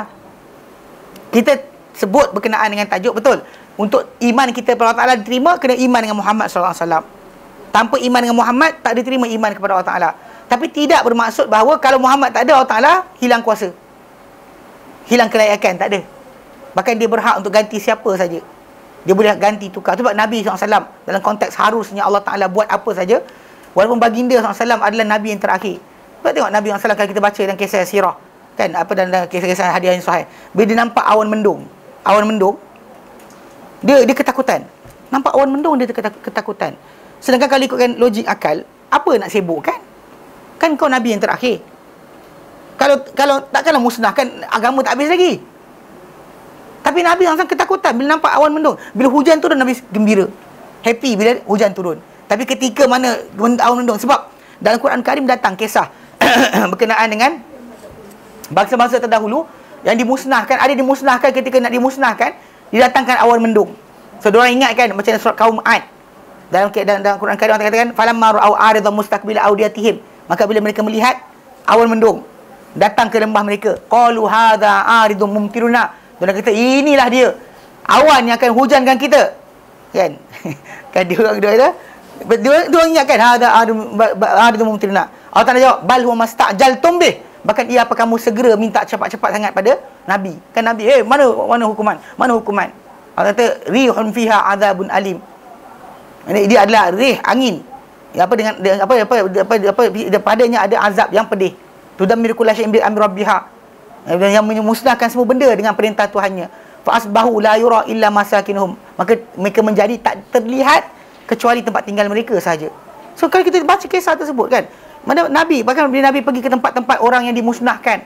Kita sebut berkenaan dengan tajuk betul. Untuk iman kita kepada Allah Taala diterima kena iman dengan Muhammad SAW. Tanpa iman dengan Muhammad tak diterima iman kepada Allah Taala. Tapi tidak bermaksud bahawa kalau Muhammad tak ada Allah Taala hilang kuasa. Hilang kelayakan tak ada. Bahkan dia berhak untuk ganti siapa saja. Dia boleh ganti tukar. Sebab Nabi SAW dalam konteks harusnya Allah Ta'ala buat apa saja walaupun baginda SAW adalah Nabi yang terakhir. Sebab tengok Nabi SAW kalau kita baca dalam kisah sirah kan apa dalam kisah-kisah hadiah yang sahih bila dia nampak awan mendung awan mendung dia dia ketakutan. Nampak awan mendung dia ketakutan sedangkan kalau ikutkan logik akal apa nak sibuk kan kan kau Nabi yang terakhir kalau kalau takkanlah musnahkan agama tak habis lagi. Tapi Nabi langsung ketakutan bila nampak awan mendung. Bila hujan turun Nabi gembira. Happy bila hujan turun. Tapi ketika mana awan mendung sebab dalam Quran Karim datang kisah berkenaan dengan bangsa-bangsa terdahulu yang dimusnahkan, ada dimusnahkan ketika nak dimusnahkan, didatangkan awan mendung. So, diorang ingat kan macam surat kaum Ad. Dalam, dalam, dalam Quran Karim katakan, "Falamma ra'au aridan mustaqbila awdiyatihim." Maka bila mereka melihat awan mendung, datang ke lembah mereka qalu hadza aridum mumtiruna dan kata inilah dia. Awan yang akan hujankan kita. Kan? Kan dia orang dia dia dia ingat kan hadza aridum mumtiruna Allah Taala jawab bal huwa mastajaltum bih. Bahkan ia apa kamu segera minta cepat-cepat sangat pada nabi. Kan nabi eh mana mana hukuman? Mana hukuman? Allah kata rihun fiha azabun alim dia adalah rih angin. Apa dengan apa apa apa, apa, apa padanya ada azab yang pedih. Tudammiru kulla syai'in bi amri rabbiha. Yang memusnahkan semua benda dengan perintah Tuhannya. Fa asbahu la yura illa masakinuhum. Maka mereka menjadi tak terlihat kecuali tempat tinggal mereka saja so kalau kita baca kisah tersebut kan mana nabi bahkan bila nabi pergi ke tempat-tempat orang yang dimusnahkan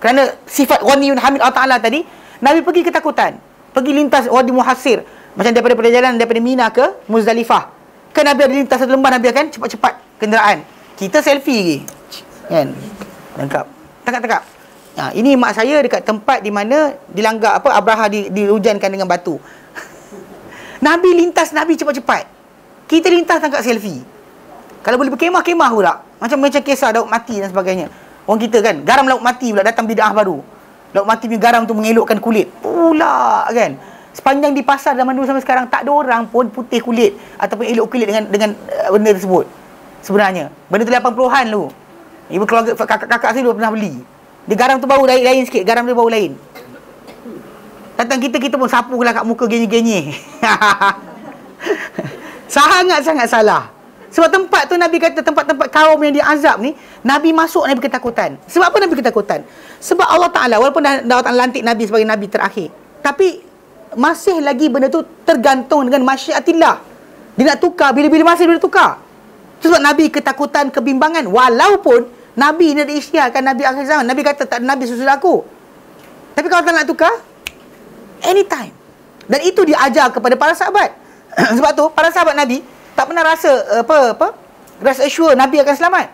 kerana sifat ghaniyun hamid Allah Taala tadi nabi pergi ketakutan. Pergi lintas wadi muhasir macam daripada perjalanan daripada Mina ke Muzdalifah kan nabi ada lintas satu lembah nabi akan cepat-cepat kenderaan kita selfie lagi kan lengkap tekak-tekak ha, ini mak saya dekat tempat di mana dilanggar apa Abraha di, dihujankan dengan batu Nabi lintas Nabi cepat-cepat Kita lintas tangkap selfie. Kalau boleh berkemah-kemah pula. Macam macam kisah Daud mati dan sebagainya. Orang kita kan, garam lauk mati pula datang bid'ah baru. Lauk mati punya garam tu mengelokkan kulit. Pula kan. Sepanjang di pasar zaman dulu sampai sekarang tak ada orang pun putih kulit ataupun elok kulit dengan dengan uh, benda tersebut. Sebenarnya. Benda tu 80-an lu. Ibu keluarga kakak-kakak saya dulu pernah beli. Dia garam tu bau lain, lain sikit, garam dia bau lain. Datang kita kita pun sapu lah kat muka genye-genye. Sangat-sangat salah. Sebab tempat tu Nabi kata tempat-tempat kaum yang diazab ni, Nabi masuk Nabi ketakutan. Sebab apa Nabi ketakutan? Sebab Allah Ta'ala, walaupun dah, dah lantik Nabi sebagai Nabi terakhir. Tapi, masih lagi benda tu tergantung dengan masyiatillah. Dia nak tukar, bila-bila masih dia tukar. Sebab Nabi ketakutan, kebimbangan. Walaupun, Nabi ni diisytiharkan Nabi akhir zaman. Nabi kata, tak ada Nabi sesudah aku. Tapi kalau tak nak tukar, anytime. Dan itu diajar kepada para sahabat. Sebab tu para sahabat Nabi tak pernah rasa apa apa rasa assure Nabi akan selamat.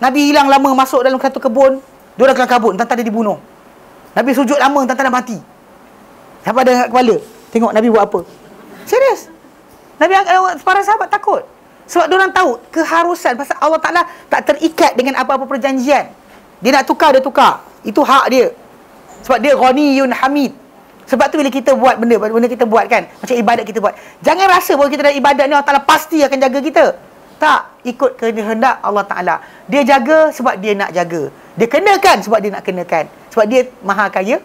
Nabi hilang lama masuk dalam satu kebun, dia orang kelam kabut, tentang dia dibunuh. Nabi sujud lama tentang dah mati. Sampai ada kepala. Tengok Nabi buat apa. Serius. Nabi eh, para sahabat takut. Sebab orang tahu keharusan pasal Allah Taala tak terikat dengan apa-apa perjanjian. Dia nak tukar dia tukar. Itu hak dia. Sebab dia ghaniyun hamid. Sebab tu bila kita buat benda, benda kita buat kan, macam ibadat kita buat. Jangan rasa bahawa kita dah ibadat ni Allah Ta'ala pasti akan jaga kita. Tak, ikut kehendak Allah Ta'ala. Dia jaga sebab dia nak jaga. Dia kenakan sebab dia nak kenakan. Sebab dia maha kaya,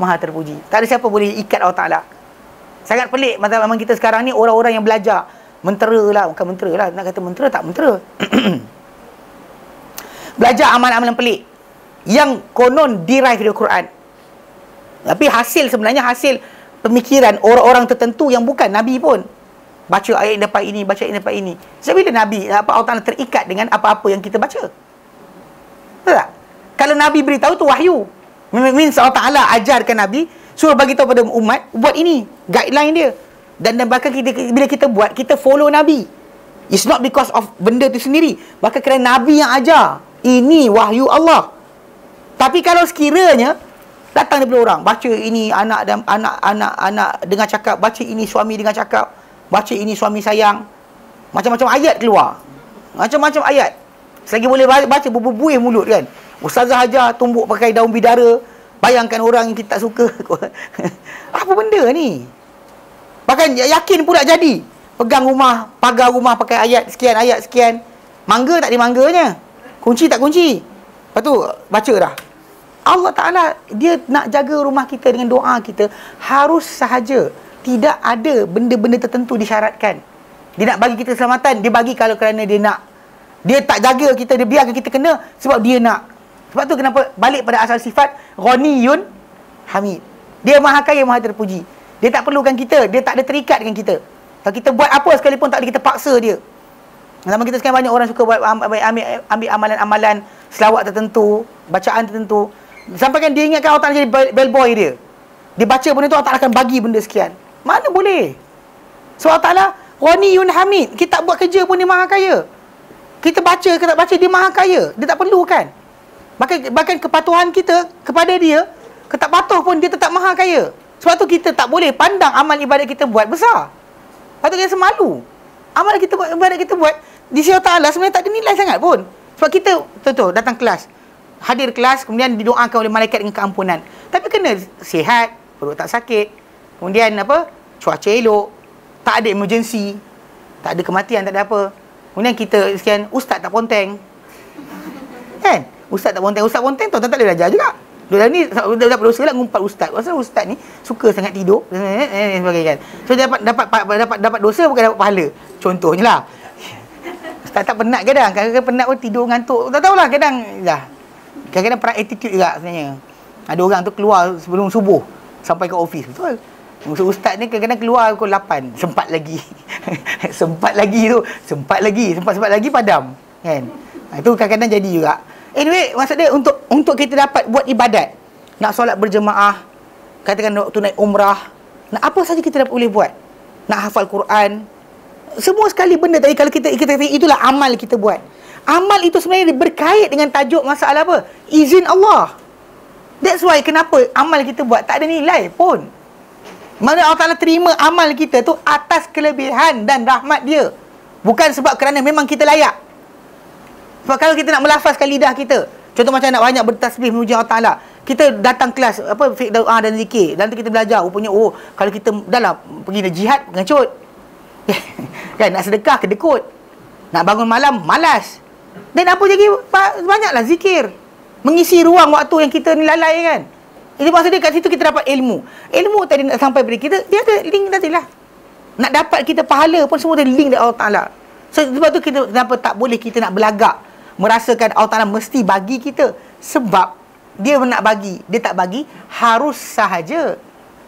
maha terpuji. Tak ada siapa boleh ikat Allah Ta'ala. Sangat pelik masa memang kita sekarang ni orang-orang yang belajar. Mentera lah, bukan mentera lah. Nak kata mentera tak mentera. belajar amalan-amalan pelik. Yang konon derive dari Quran. Tapi hasil sebenarnya hasil pemikiran orang-orang tertentu yang bukan Nabi pun. Baca ayat yang dapat ini, baca ayat yang dapat ini. Sebab bila Nabi, apa Allah Ta'ala terikat dengan apa-apa yang kita baca. Betul tak? Kalau Nabi beritahu tu wahyu. Means Allah Ta'ala ajarkan Nabi, suruh bagi tahu pada umat, buat ini. Guideline dia. Dan, dan bahkan kita, bila kita buat, kita follow Nabi. It's not because of benda tu sendiri. Bahkan kerana Nabi yang ajar. Ini wahyu Allah. Tapi kalau sekiranya, Datang daripada orang Baca ini anak dan anak anak anak dengar cakap Baca ini suami dengar cakap Baca ini suami sayang Macam-macam ayat keluar Macam-macam ayat Selagi boleh baca berbuih mulut kan Ustazah ajar tumbuk pakai daun bidara. Bayangkan orang yang kita tak suka. Apa benda ni? Bahkan yakin pula jadi. Pegang rumah, pagar rumah pakai ayat sekian, ayat sekian. Mangga tak ada mangganya. Kunci tak kunci? Lepas tu baca dah. Allah Ta'ala dia nak jaga rumah kita dengan doa kita. Harus sahaja. Tidak ada benda-benda tertentu disyaratkan. Dia nak bagi kita keselamatan. Dia bagi kalau kerana dia nak. Dia tak jaga kita dia biarkan kita kena sebab dia nak sebab tu kenapa balik pada asal sifat ghaniyun hamid dia maha kaya maha terpuji dia tak perlukan kita dia tak ada terikat dengan kita kalau kita buat apa sekalipun tak ada kita paksa dia Zaman kita sekarang banyak orang suka buat ambil, ambil, amalan-amalan selawat tertentu, bacaan tertentu. Sampai kan dia ingatkan Allah Ta'ala jadi bellboy dia. Dia baca benda tu Allah Ta'ala akan bagi benda sekian. Mana boleh? So Allah Ta'ala, Waniyun Hamid. Kita tak buat kerja pun dia maha kaya. Kita baca, kita tak baca, dia maha kaya. Dia tak perlu kan? Bahkan, bahkan kepatuhan kita kepada dia, tak patuh pun dia tetap maha kaya. Sebab tu kita tak boleh pandang amal ibadat kita buat besar. Patut kita semalu. Amal kita buat, ibadat kita buat, di sisi Allah sebenarnya tak ada nilai sangat pun. Sebab kita, tu datang kelas hadir kelas kemudian didoakan oleh malaikat dengan keampunan. Tapi kena sihat, perut tak sakit. Kemudian apa? Cuaca elok, tak ada emergency, tak ada kematian, tak ada apa. Kemudian kita sekian ustaz tak ponteng. Kan? Ustaz tak ponteng, ustaz ponteng tu tak boleh belajar juga. Dulu ni dah dapat dosa lah ngumpat ustaz. Pasal ustaz ni suka sangat tidur dan sebagainya kan. So dia dapat dapat dapat dapat dosa bukan dapat pahala. Contohnya lah. Ustaz tak penat kadang. Kadang-kadang penat pun tidur ngantuk. Tak tahulah kadang dah. Kadang-kadang perang attitude juga sebenarnya. Ada orang tu keluar sebelum subuh sampai ke ofis. Betul. Musuh ustaz ni kadang-kadang keluar pukul 8. Sempat lagi. sempat lagi tu. Sempat lagi. Sempat-sempat lagi padam. Kan? Ha, itu kadang-kadang jadi juga. Anyway, maksud dia untuk untuk kita dapat buat ibadat. Nak solat berjemaah. Katakan waktu naik umrah. Nak apa saja kita dapat boleh buat. Nak hafal Quran. Semua sekali benda tadi kalau kita, kita itulah amal kita buat amal itu sebenarnya berkait dengan tajuk masalah apa? Izin Allah. That's why kenapa amal kita buat tak ada nilai pun. Mana Allah Ta'ala terima amal kita tu atas kelebihan dan rahmat dia. Bukan sebab kerana memang kita layak. Sebab kalau kita nak melafazkan lidah kita, contoh macam nak banyak bertasbih memuji Allah Taala, kita datang kelas apa fiqh doa dan zikir, nanti kita belajar rupanya oh kalau kita dalam pergi nak jihad pengecut. kan nak sedekah kedekut. Nak bangun malam malas. Dan apa lagi banyaklah zikir. Mengisi ruang waktu yang kita ni lalai kan. Itu maksudnya kat situ kita dapat ilmu. Ilmu tadi nak sampai pada kita, dia ada link tadi lah. Nak dapat kita pahala pun semua ada link dari Allah Ta'ala. So, sebab tu kita kenapa tak boleh kita nak belagak. Merasakan Allah Ta'ala mesti bagi kita. Sebab dia nak bagi, dia tak bagi, harus sahaja.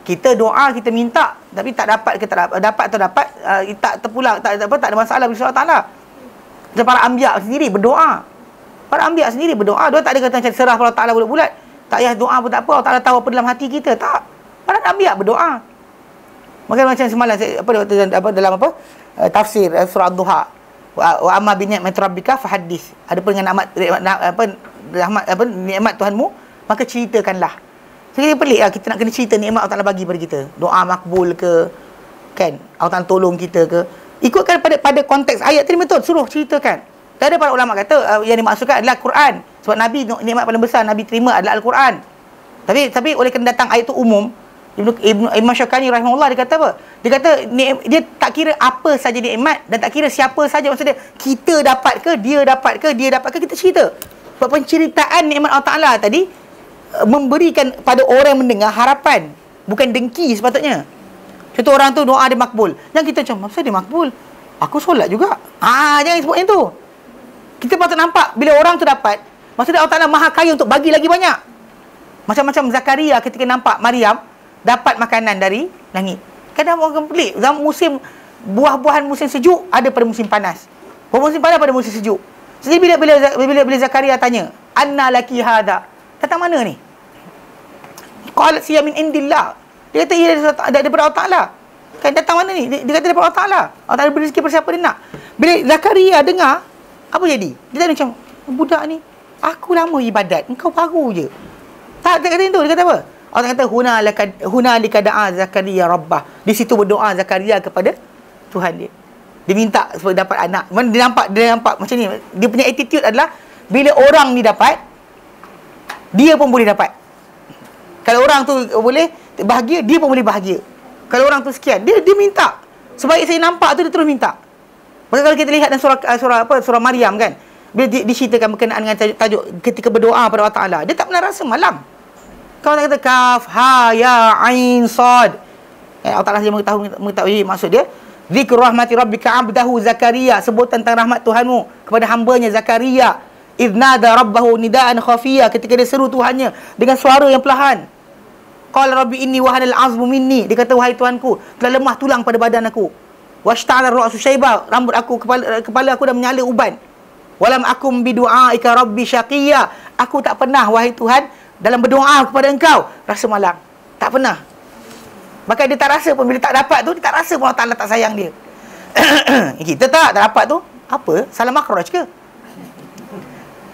Kita doa, kita minta. Tapi tak dapat, kita dapat, dapat atau dapat, uh, tak terpulang, tak, tak, apa, tak ada masalah bagi Allah Ta'ala. Macam para ambiak sendiri berdoa. Para ambiak sendiri berdoa. Dia tak ada kata macam serah Allah Ta'ala bulat-bulat. Tak payah doa pun tak apa. Allah Ta'ala tahu apa dalam hati kita. Tak. Para ambiak berdoa. Maka macam semalam saya apa, apa dalam apa? Uh, tafsir uh, surah Duha. Wa, amma bi ni'mat rabbika fahaddis. Ada pun dengan nikmat apa rahmat apa nikmat Tuhanmu, maka ceritakanlah. Jadi pelik lah kita nak kena cerita nikmat Allah Ta'ala bagi pada kita. Doa makbul ke kan? Allah Ta'ala tolong kita ke? Ikutkan pada pada konteks ayat tadi betul suruh ceritakan. Tak ada para ulama kata uh, yang dimaksudkan adalah Quran. Sebab Nabi nikmat paling besar Nabi terima adalah Al-Quran. Tapi tapi oleh kerana datang ayat itu umum, Ibnu Ibnu Imam Syakani rahimahullah dia kata apa? Dia kata dia tak kira apa saja nikmat dan tak kira siapa saja maksud dia kita dapat ke dia dapat ke dia dapat ke kita cerita. Sebab penceritaan nikmat Allah Taala tadi uh, memberikan pada orang mendengar harapan bukan dengki sepatutnya. Contoh orang tu doa dia makbul. Yang kita macam, masa dia makbul? Aku solat juga. Ah, jangan sebut yang tu. Kita patut nampak bila orang tu dapat, maksudnya Allah Ta'ala maha kaya untuk bagi lagi banyak. Macam-macam Zakaria ketika nampak Maryam dapat makanan dari langit. Kadang orang pelik. Zaman musim buah-buahan musim sejuk ada pada musim panas. Buah musim panas pada musim sejuk. Jadi bila bila bila, bila Zakaria tanya, "Anna laki hada?" Datang mana ni? Qalat siya min indillah. Dia kata ia ada daripada Allah Ta'ala. Kan datang mana ni? Dia, dia kata daripada Allah Ta'ala. Allah Ta'ala beri rezeki pada siapa dia nak. Bila Zakaria dengar, apa jadi? Dia tanya macam, budak ni, aku lama ibadat, engkau baru je. Tak, tak kata itu. Dia kata apa? Allah kata, huna, laka, huna lika da'a Zakaria Rabbah. Di situ berdoa Zakaria kepada Tuhan dia. Dia minta supaya dapat anak. Mana dia nampak, dia nampak macam ni. Dia punya attitude adalah, bila orang ni dapat, dia pun boleh dapat. Kalau orang tu boleh, bahagia dia pun boleh bahagia kalau orang tu sekian dia dia minta sebaik saya nampak tu dia terus minta Maka kalau kita lihat dalam surah uh, surah apa surah Maryam kan bila di, diceritakan berkenaan dengan tajuk ketika berdoa pada Allah Taala dia tak pernah rasa malam kalau kata kaf ha ya ain sad eh, Allah Taala saja mengetahui mengetahui maksud dia zikr rahmati rabbika abdahu zakaria sebut tentang rahmat Tuhanmu kepada hamba-Nya Zakaria idnada rabbahu nidaan khafiyah ketika dia seru Tuhannya dengan suara yang perlahan Qala rabbi inni wahanal azmu minni. Dia kata wahai Tuhanku, telah lemah tulang pada badan aku. Washta'ala ra'su syaiba, rambut aku kepala kepala aku dah menyala uban. Walam akum bi du'aika rabbi syaqiyya. Aku tak pernah wahai Tuhan dalam berdoa kepada engkau rasa malang. Tak pernah. Bahkan dia tak rasa pun bila tak dapat tu dia tak rasa pun Allah Taala tak sayang dia. Kita tak tak dapat tu apa? Salah makhraj ke?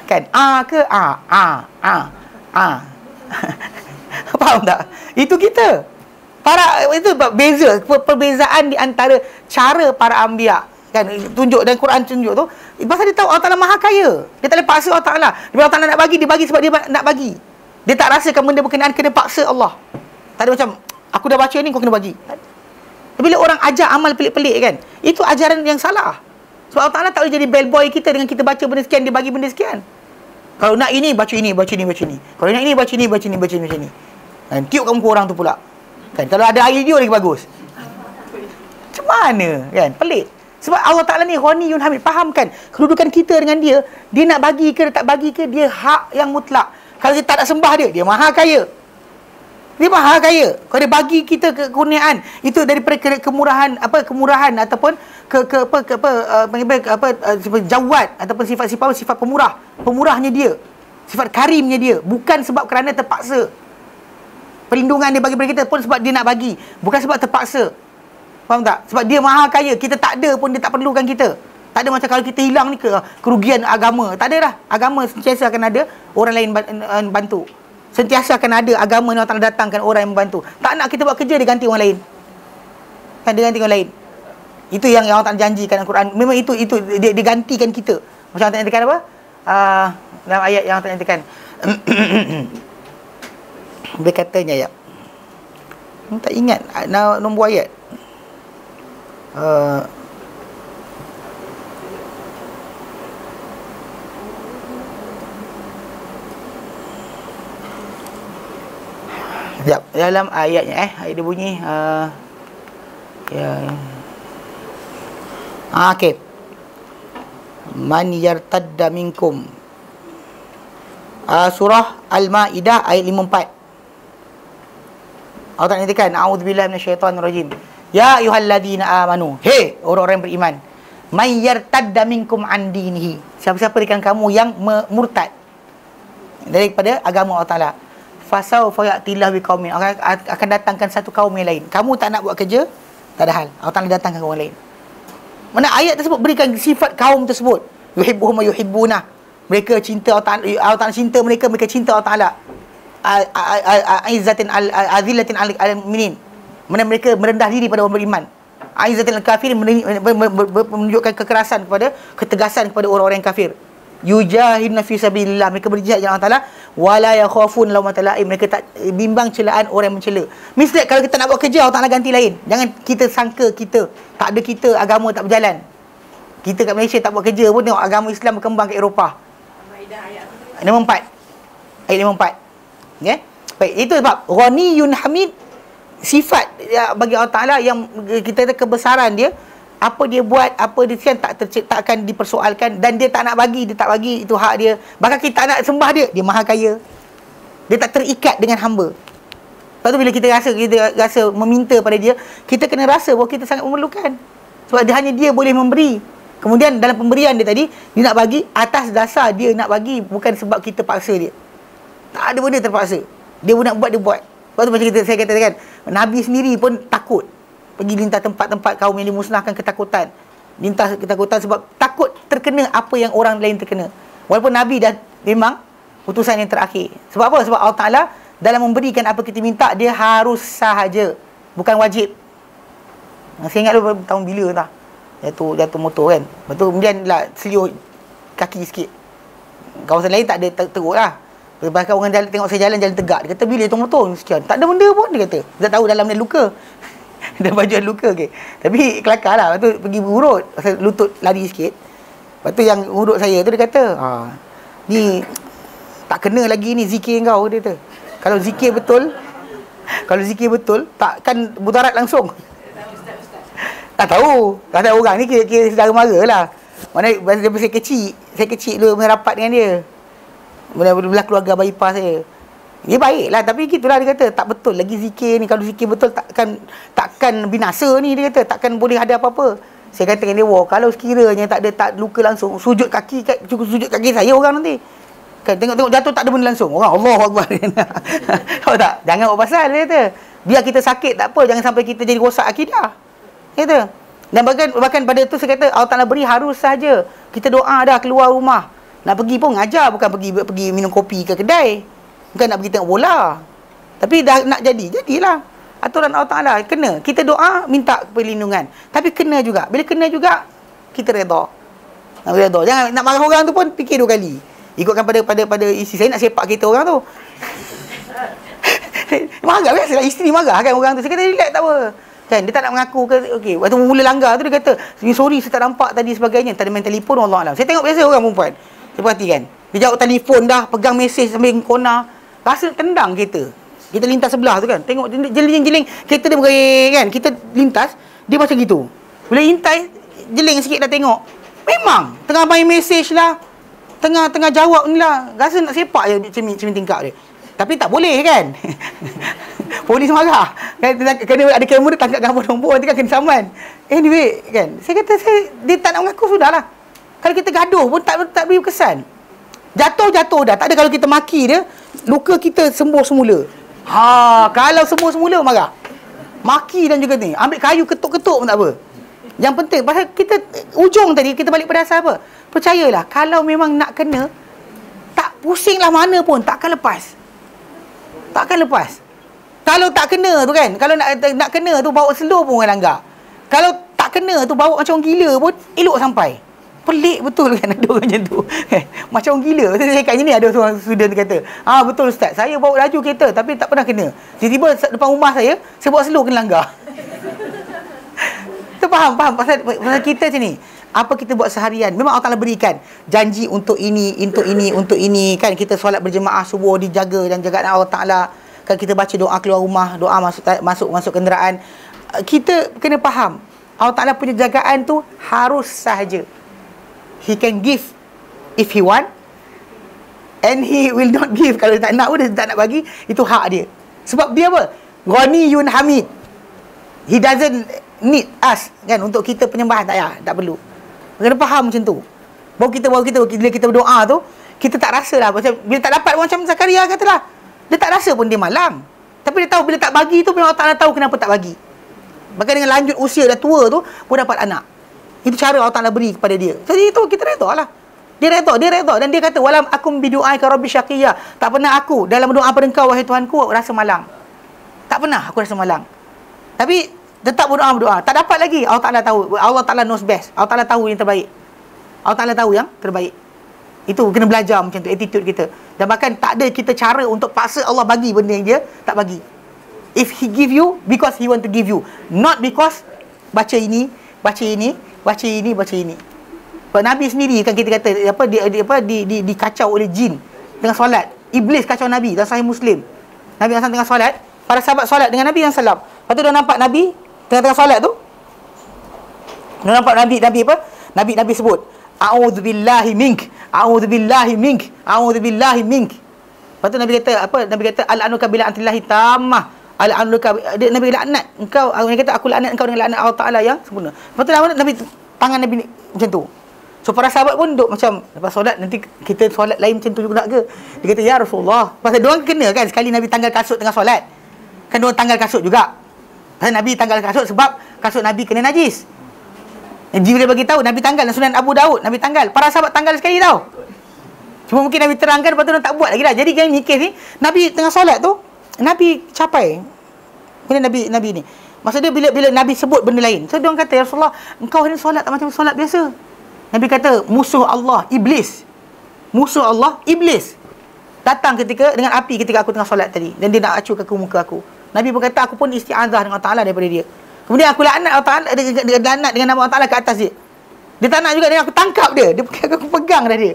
Kan? A ke A? A. A. A. Faham tak? Itu kita. Para itu beza perbezaan di antara cara para anbiya kan tunjuk dan Quran tunjuk tu pasal dia tahu Allah Taala Maha Kaya. Dia tak boleh paksa Allah Taala. Dia Allah Taala nak bagi dia bagi sebab dia nak bagi. Dia tak rasakan benda berkenaan kena paksa Allah. Tak ada macam aku dah baca ni kau kena bagi. Bila orang ajar amal pelik-pelik kan, itu ajaran yang salah. Sebab Allah Taala tak boleh jadi bellboy kita dengan kita baca benda sekian dia bagi benda sekian. Kalau nak ini, baca ini, baca ini, baca ini. Kalau nak ini, baca ini, baca ini, baca ini, baca ini. Kan, tiupkan muka orang tu pula. Kan, kalau ada air dia lagi bagus. Macam mana? Kan, pelik. Sebab Allah Ta'ala ni Yun Hamid. Fahamkan kedudukan kita dengan dia. Dia nak bagi ke, tak bagi ke, dia hak yang mutlak. Kalau kita tak nak sembah dia, dia maha kaya. Dia maha kaya. Kalau dia bagi kita kekurniaan, itu daripada kemurahan, apa, kemurahan ataupun ke ke apa ke apa uh, apa uh, sifat jawad ataupun sifat-sifat sifat pemurah. Pemurahnya dia. Sifat karimnya dia. Bukan sebab kerana terpaksa. Perlindungan dia bagi pada kita pun sebab dia nak bagi. Bukan sebab terpaksa. Faham tak? Sebab dia maha kaya. Kita tak ada pun dia tak perlukan kita tak ada macam kalau kita hilang ni ke kerugian agama tak ada dah agama sentiasa akan ada orang lain bantu sentiasa akan ada agama yang Allah datangkan orang yang membantu tak nak kita buat kerja dia ganti orang lain kan dia ganti orang lain Itu yang yang Allah Ta'ala janjikan dalam Quran. Memang itu itu dia, dia gantikan kita. Macam Allah nyatakan apa? Uh, dalam ayat yang Allah nyatakan. dia katanya ya. Tak ingat nombor ayat. Uh, Sekejap. Dalam ayatnya eh. Ayat dia bunyi. Uh, ya. Ah, okay. Man yartadda minkum. Uh, surah Al-Ma'idah ayat 54. Allah Ta'ala nyatakan. A'udzubillah minasyaitanirrajim. Ya ayuhalladina amanu. Hei orang-orang beriman. Man yartadda minkum an dinihi. Siapa-siapa di kamu yang murtad. Daripada agama Allah Ta'ala fasau fayatillah bi qaumin akan, akan datangkan satu kaum yang lain. Kamu tak nak buat kerja tak ada hal. Allah Taala datangkan kaum lain. Mana ayat tersebut? Berikan sifat kaum tersebut. Yuhibbuhum yuhibbuna mereka cinta Allah Taala Allah Taala cinta mereka mereka cinta Allah Taala. Aizatin azillatin al mu'minin. Mana mereka merendah diri pada orang beriman. Aizatin al kafirin menunjukkan kekerasan kepada ketegasan kepada orang-orang yang kafir yujahidna fi sabilillah. Mereka berjihad jalan Allah Taala. Wala yakhafun lawmata laim mereka tak bimbang celaan orang yang mencela. Mesti kalau kita nak buat kerja Allah Taala ganti lain. Jangan kita sangka kita. Tak ada kita agama tak berjalan. Kita kat Malaysia tak buat kerja pun tengok agama Islam berkembang ke Eropah. Nombor empat. Ayat nombor empat. Okay? Baik, itu sebab Ghaniyun Hamid Sifat ya, bagi Allah Ta'ala Yang kita kata kebesaran dia apa dia buat apa dia kan tak tercipta akan dipersoalkan dan dia tak nak bagi dia tak bagi itu hak dia. Bahkan kita nak sembah dia dia maha kaya. Dia tak terikat dengan hamba. Lepas tu bila kita rasa kita rasa meminta pada dia kita kena rasa bahawa kita sangat memerlukan. Sebab dia hanya dia boleh memberi. Kemudian dalam pemberian dia tadi dia nak bagi atas dasar dia nak bagi bukan sebab kita paksa dia. Tak ada benda terpaksa. Dia nak buat dia buat. Sebab tu macam kita saya katakan Nabi sendiri pun takut pergi lintas tempat-tempat kaum yang dimusnahkan ketakutan lintas ketakutan sebab takut terkena apa yang orang lain terkena walaupun Nabi dah memang putusan yang terakhir sebab apa? sebab Allah Ta'ala dalam memberikan apa kita minta dia harus sahaja bukan wajib saya ingat dulu tahun bila lah jatuh, jatuh motor kan betul kemudian lah seliu kaki sikit kawasan lain tak ada teruk lah Bahkan orang jalan, tengok saya jalan, jalan tegak. Dia kata, bila tu motor sekian. Tak ada benda pun, dia kata. Dia tahu dalam dia luka. dan baju luka ke. Tapi kelakar lah. Lepas tu pergi berurut. Pasal lutut lari sikit. Lepas tu yang urut saya tu dia kata, ha, ni tak kena lagi ni zikir kau dia kata. Kalau zikir betul, kalau zikir betul, takkan mudarat langsung. Tak tahu. Tak tahu orang ni kira-kira sedara mara lah. Mana dia saya kecil, saya kecil dulu merapat dengan dia. Belah keluarga bayi pas saya. Dia baik lah Tapi gitulah dia kata Tak betul lagi zikir ni Kalau zikir betul Takkan Takkan binasa ni Dia kata Takkan boleh ada apa-apa. Saya kata dengan dia kalau sekiranya Tak ada tak luka langsung Sujud kaki Cukup sujud kaki saya orang nanti. Kan, Tengok-tengok jatuh Tak ada benda langsung. Orang Allah Akbar. Tahu tak? Jangan buat pasal Dia kata. Biar kita sakit tak apa Jangan sampai kita jadi rosak akidah. Dia kata. Dan bahkan, bahkan pada tu saya kata Allah Ta'ala beri harus saja Kita doa dah keluar rumah. Nak pergi pun ngajar Bukan pergi pergi minum kopi ke kedai Bukan nak pergi tengok bola. Tapi dah nak jadi, jadilah. Aturan Allah Ta'ala. Kena. Kita doa, minta perlindungan. Tapi kena juga. Bila kena juga, kita reda. Nak reda. Jangan nak marah orang tu pun, fikir dua kali. Ikutkan pada pada pada isi. Saya nak sepak kita orang tu. marah biasa lah. Isteri marah kan orang tu. Saya kata, relax tak apa. Kan? Dia tak nak mengaku ke. Okey. Waktu mula langgar tu, dia kata, sorry, saya tak nampak tadi sebagainya. Tak ada main telefon, Allah Alam. Saya tengok biasa orang perempuan. Saya perhatikan. Dia jawab telefon dah, pegang mesej sambil kona rasa tendang kereta kita lintas sebelah tu kan. Tengok jeling-jeling kereta dia bergaya kan. Kita lintas dia macam gitu. Bila intai jeling sikit dah tengok. Memang tengah main mesej lah. Tengah tengah jawab ni lah. Rasa nak sepak je cermin, cermin tingkap dia. Tapi tak boleh kan. Polis marah. Kan kena ada kamera tangkap gambar nombor nanti kan kena saman. Anyway kan. Saya kata saya dia tak nak mengaku sudahlah kalau kita gaduh pun tak tak beri kesan. Jatuh-jatuh dah. Tak ada kalau kita maki dia luka kita sembuh semula. Ha, kalau sembuh semula marah. Maki dan juga ni, ambil kayu ketuk-ketuk pun tak apa. Yang penting pasal kita ujung tadi kita balik pada asal apa? Percayalah kalau memang nak kena tak pusinglah mana pun takkan lepas. Takkan lepas. Kalau tak kena tu kan, kalau nak nak kena tu bawa slow pun orang langgar. Kalau tak kena tu bawa macam gila pun elok sampai. Pelik betul kan ada orang macam tu. Eh, macam orang gila. Saya cakap ni ada seorang student kata, "Ah betul ustaz, saya bawa laju kereta tapi tak pernah kena. Tiba-tiba depan rumah saya, saya bawa slow kena langgar." tu faham, faham pasal, pasal kita sini. Apa kita buat seharian Memang Allah Ta'ala berikan Janji untuk ini Untuk ini Untuk ini Kan kita solat berjemaah subuh Dijaga dan jaga Allah Ta'ala Kan kita baca doa keluar rumah Doa masuk masuk masuk kenderaan Kita kena faham Allah Ta'ala punya jagaan tu Harus sahaja He can give If he want And he will not give Kalau dia tak nak pun Dia tak nak bagi Itu hak dia Sebab dia apa Ghani Yun Hamid He doesn't need us kan untuk kita penyembahan tak ya tak perlu Kena faham macam tu. Baru kita baru kita bila kita berdoa tu, kita tak rasa lah macam bila tak dapat macam Zakaria katalah. Dia tak rasa pun dia malang. Tapi dia tahu bila tak bagi tu memang Allah Taala tahu kenapa tak bagi. Maka dengan lanjut usia dah tua tu pun dapat anak. Itu cara Allah Taala beri kepada dia. Jadi itu kita redha lah. Dia redha, dia redha dan dia kata walam akum bidu'ai ka rabbi syaqiyya. Tak pernah aku dalam doa pada engkau wahai Tuhanku rasa malang. Tak pernah aku rasa malang. Tapi Tetap berdoa berdoa. Tak dapat lagi. Allah Taala tahu. Allah Taala knows best. Allah Taala tahu yang terbaik. Allah Taala tahu yang terbaik. Itu kena belajar macam tu attitude kita. Dan bahkan tak ada kita cara untuk paksa Allah bagi benda yang dia tak bagi. If he give you because he want to give you, not because baca ini, baca ini, baca ini, baca ini. Sebab Nabi sendiri kan kita kata apa dia, dia apa di, di, dikacau oleh jin tengah solat. Iblis kacau Nabi dalam sahih Muslim. Nabi SAW tengah solat, para sahabat solat dengan Nabi yang salam. Lepas tu dia nampak Nabi Tengah-tengah solat tu Dia nampak Nabi Nabi apa? Nabi Nabi sebut A'udzubillahi mink A'udzubillahi mink A'udzubillahi mink Lepas tu Nabi kata apa? Nabi kata Al-anuka bila antillahi tamah Al-anuka Nabi laknat Engkau Nabi kata aku laknat engkau dengan laknat Allah Ta'ala yang sempurna Lepas tu Nabi Tangan Nabi macam tu So para sahabat pun duduk macam Lepas solat nanti kita solat lain macam tu juga ke Dia kata ya Rasulullah Pasal diorang kena kan Sekali Nabi tanggal kasut tengah solat Kan diorang tanggal kasut juga Pasal Nabi tanggal kasut sebab kasut Nabi kena najis. Jibril bagi tahu Nabi tanggal Sunan Abu Daud Nabi tanggal. Para sahabat tanggal sekali tau. Cuma mungkin Nabi terangkan lepas tu tak buat lagi dah. Jadi kami mikir ni Nabi tengah solat tu Nabi capai. Bila Nabi Nabi ni. Maksud dia bila bila Nabi sebut benda lain. So dia orang kata ya Rasulullah, engkau ni solat tak macam solat biasa. Nabi kata musuh Allah iblis. Musuh Allah iblis. Datang ketika dengan api ketika aku tengah solat tadi dan dia nak acuh ke muka aku. Nabi berkata aku pun isti'azah dengan Allah Ta'ala daripada dia. Kemudian aku laknat Allah Ta'ala dengan, dengan, dengan, dengan nama Allah Ta'ala ke atas dia. Dia tak nak juga dengan aku tangkap dia. Dia kata aku pegang dah dia.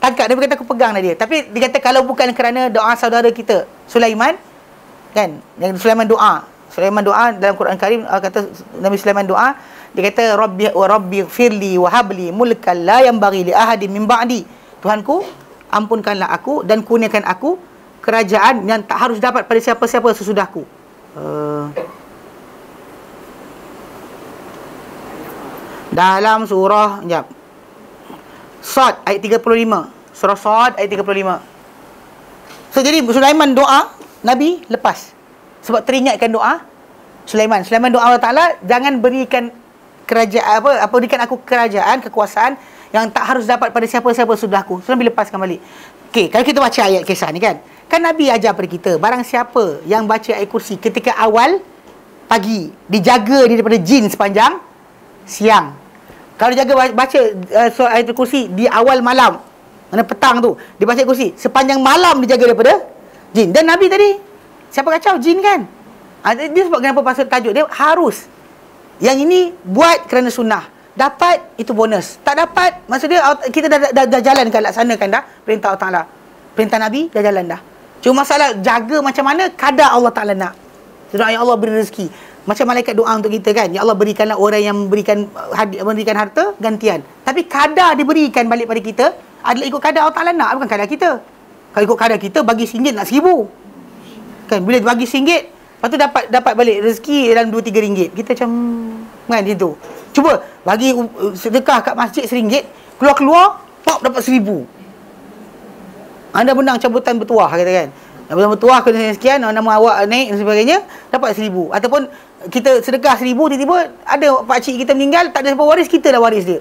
Tangkap dia berkata aku pegang dah dia. Tapi dia kata kalau bukan kerana doa saudara kita Sulaiman kan yang Sulaiman doa. Sulaiman doa dalam Quran Karim Allah kata Nabi Sulaiman doa dia kata rabbi wa rabbi firli wa habli mulkan la yanbaghi li ahadin min ba'di. Tuhanku ampunkanlah aku dan kurniakan aku kerajaan yang tak harus dapat pada siapa-siapa sesudahku. Uh, dalam surah jap. Sad ayat 35. Surah Sad ayat 35. So jadi Sulaiman doa, Nabi lepas. Sebab teringatkan doa Sulaiman. Sulaiman doa Allah Taala jangan berikan kerajaan apa apa berikan aku kerajaan, kekuasaan yang tak harus dapat pada siapa-siapa sudahku. So Nabi lepaskan balik. Okey, kalau kita baca ayat kisah ni kan. Kan Nabi ajar pada kita, barang siapa yang baca ayat kursi ketika awal pagi, dijaga dia daripada jin sepanjang siang. Kalau jaga baca uh, surah ayat kursi di awal malam, mana petang tu, dia baca kursi, sepanjang malam dijaga daripada jin. Dan Nabi tadi, siapa kacau? Jin kan? Ha, dia sebab kenapa pasal tajuk dia harus. Yang ini buat kerana sunnah. Dapat itu bonus. Tak dapat maksud dia kita dah dah, dah, dah jalankan laksanakan dah perintah Allah Taala. Perintah Nabi dah jalan dah. Cuma masalah jaga macam mana kadar Allah Ta'ala nak. Sebab Allah beri rezeki. Macam malaikat doa untuk kita kan. Ya Allah berikanlah orang yang memberikan hadi, memberikan harta gantian. Tapi kadar diberikan balik pada kita adalah ikut kadar Allah Ta'ala nak. Bukan kadar kita. Kalau ikut kadar kita bagi singgit nak seribu. Kan bila bagi singgit. Lepas tu dapat dapat balik rezeki dalam dua tiga ringgit. Kita macam kan macam Cuba bagi uh, sedekah kat masjid seringgit. Keluar-keluar. Pop dapat seribu. Anda menang cabutan bertuah kata kan. Cabutan bertuah kena sekian nama awak naik dan sebagainya dapat seribu ataupun kita sedekah seribu tiba-tiba ada pak cik kita meninggal tak ada siapa waris kita lah waris dia.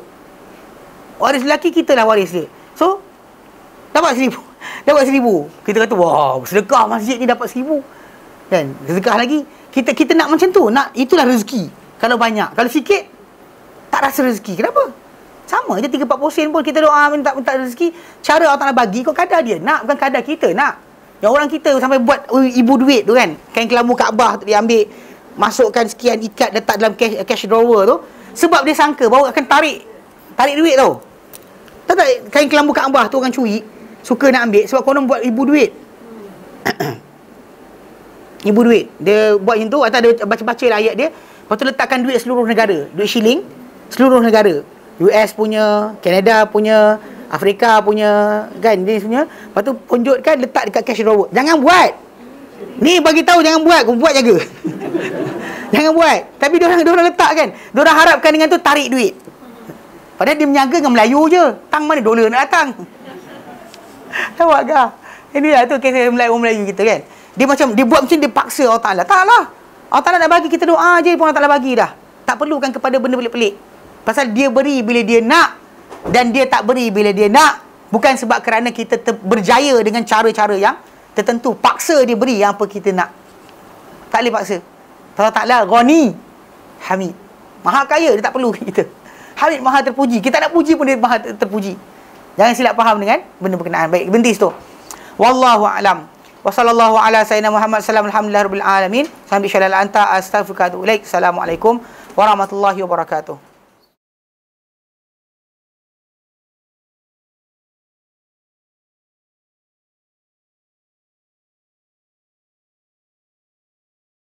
Waris lelaki kita lah waris dia. So dapat seribu. Dapat seribu. Kita kata wow sedekah masjid ni dapat seribu. Kan sedekah lagi kita kita nak macam tu nak itulah rezeki. Kalau banyak kalau sikit tak rasa rezeki. Kenapa? Sama je 3 40 sen pun kita doa minta minta rezeki. Cara Allah Taala bagi kau kadar dia. Nak bukan kadar kita, nak. Yang orang kita sampai buat uh, ibu duit tu kan. Kain kelambu Kaabah tu dia ambil masukkan sekian ikat letak dalam cash, cash drawer tu sebab dia sangka bahawa akan tarik tarik duit tau. Tahu tak kain kelambu Kaabah tu orang curi suka nak ambil sebab konon buat ibu duit. ibu duit. Dia buat macam tu atau dia baca-baca lah ayat dia. Lepas tu letakkan duit seluruh negara. Duit shilling seluruh negara. US punya, Canada punya, Afrika punya, kan dia punya. Lepas tu punjutkan letak dekat cash drawer. Jangan buat. Ni bagi tahu jangan buat, kau buat jaga. jangan buat. Tapi dia orang dia orang letak kan. Dia orang harapkan dengan tu tarik duit. Padahal dia menyaga dengan Melayu je. Tang mana dolar nak datang? Nampak ke? Ini lah tu kisah Melayu Melayu kita kan. Dia macam dia buat macam dia paksa Allah Taala. Taklah. Allah Taala nak bagi kita doa je pun Allah Taala bagi dah. Tak perlukan kepada benda pelik-pelik. Pasal dia beri bila dia nak dan dia tak beri bila dia nak. Bukan sebab kerana kita ter- berjaya dengan cara-cara yang tertentu. Paksa dia beri yang apa kita nak. Tak boleh paksa. Allah Ta'ala Ghani Hamid. Maha kaya, dia tak perlu kita. Hamid maha terpuji. Kita nak puji pun dia maha ter- terpuji. Jangan silap faham dengan benda berkenaan. Baik, berhenti situ. Wallahu a'lam. Wa sallallahu ala sayyidina Muhammad sallam alhamdulillah rabbil alamin. Sampai syalal anta astaghfiruka wa atubu ilaik. Assalamualaikum warahmatullahi wabarakatuh.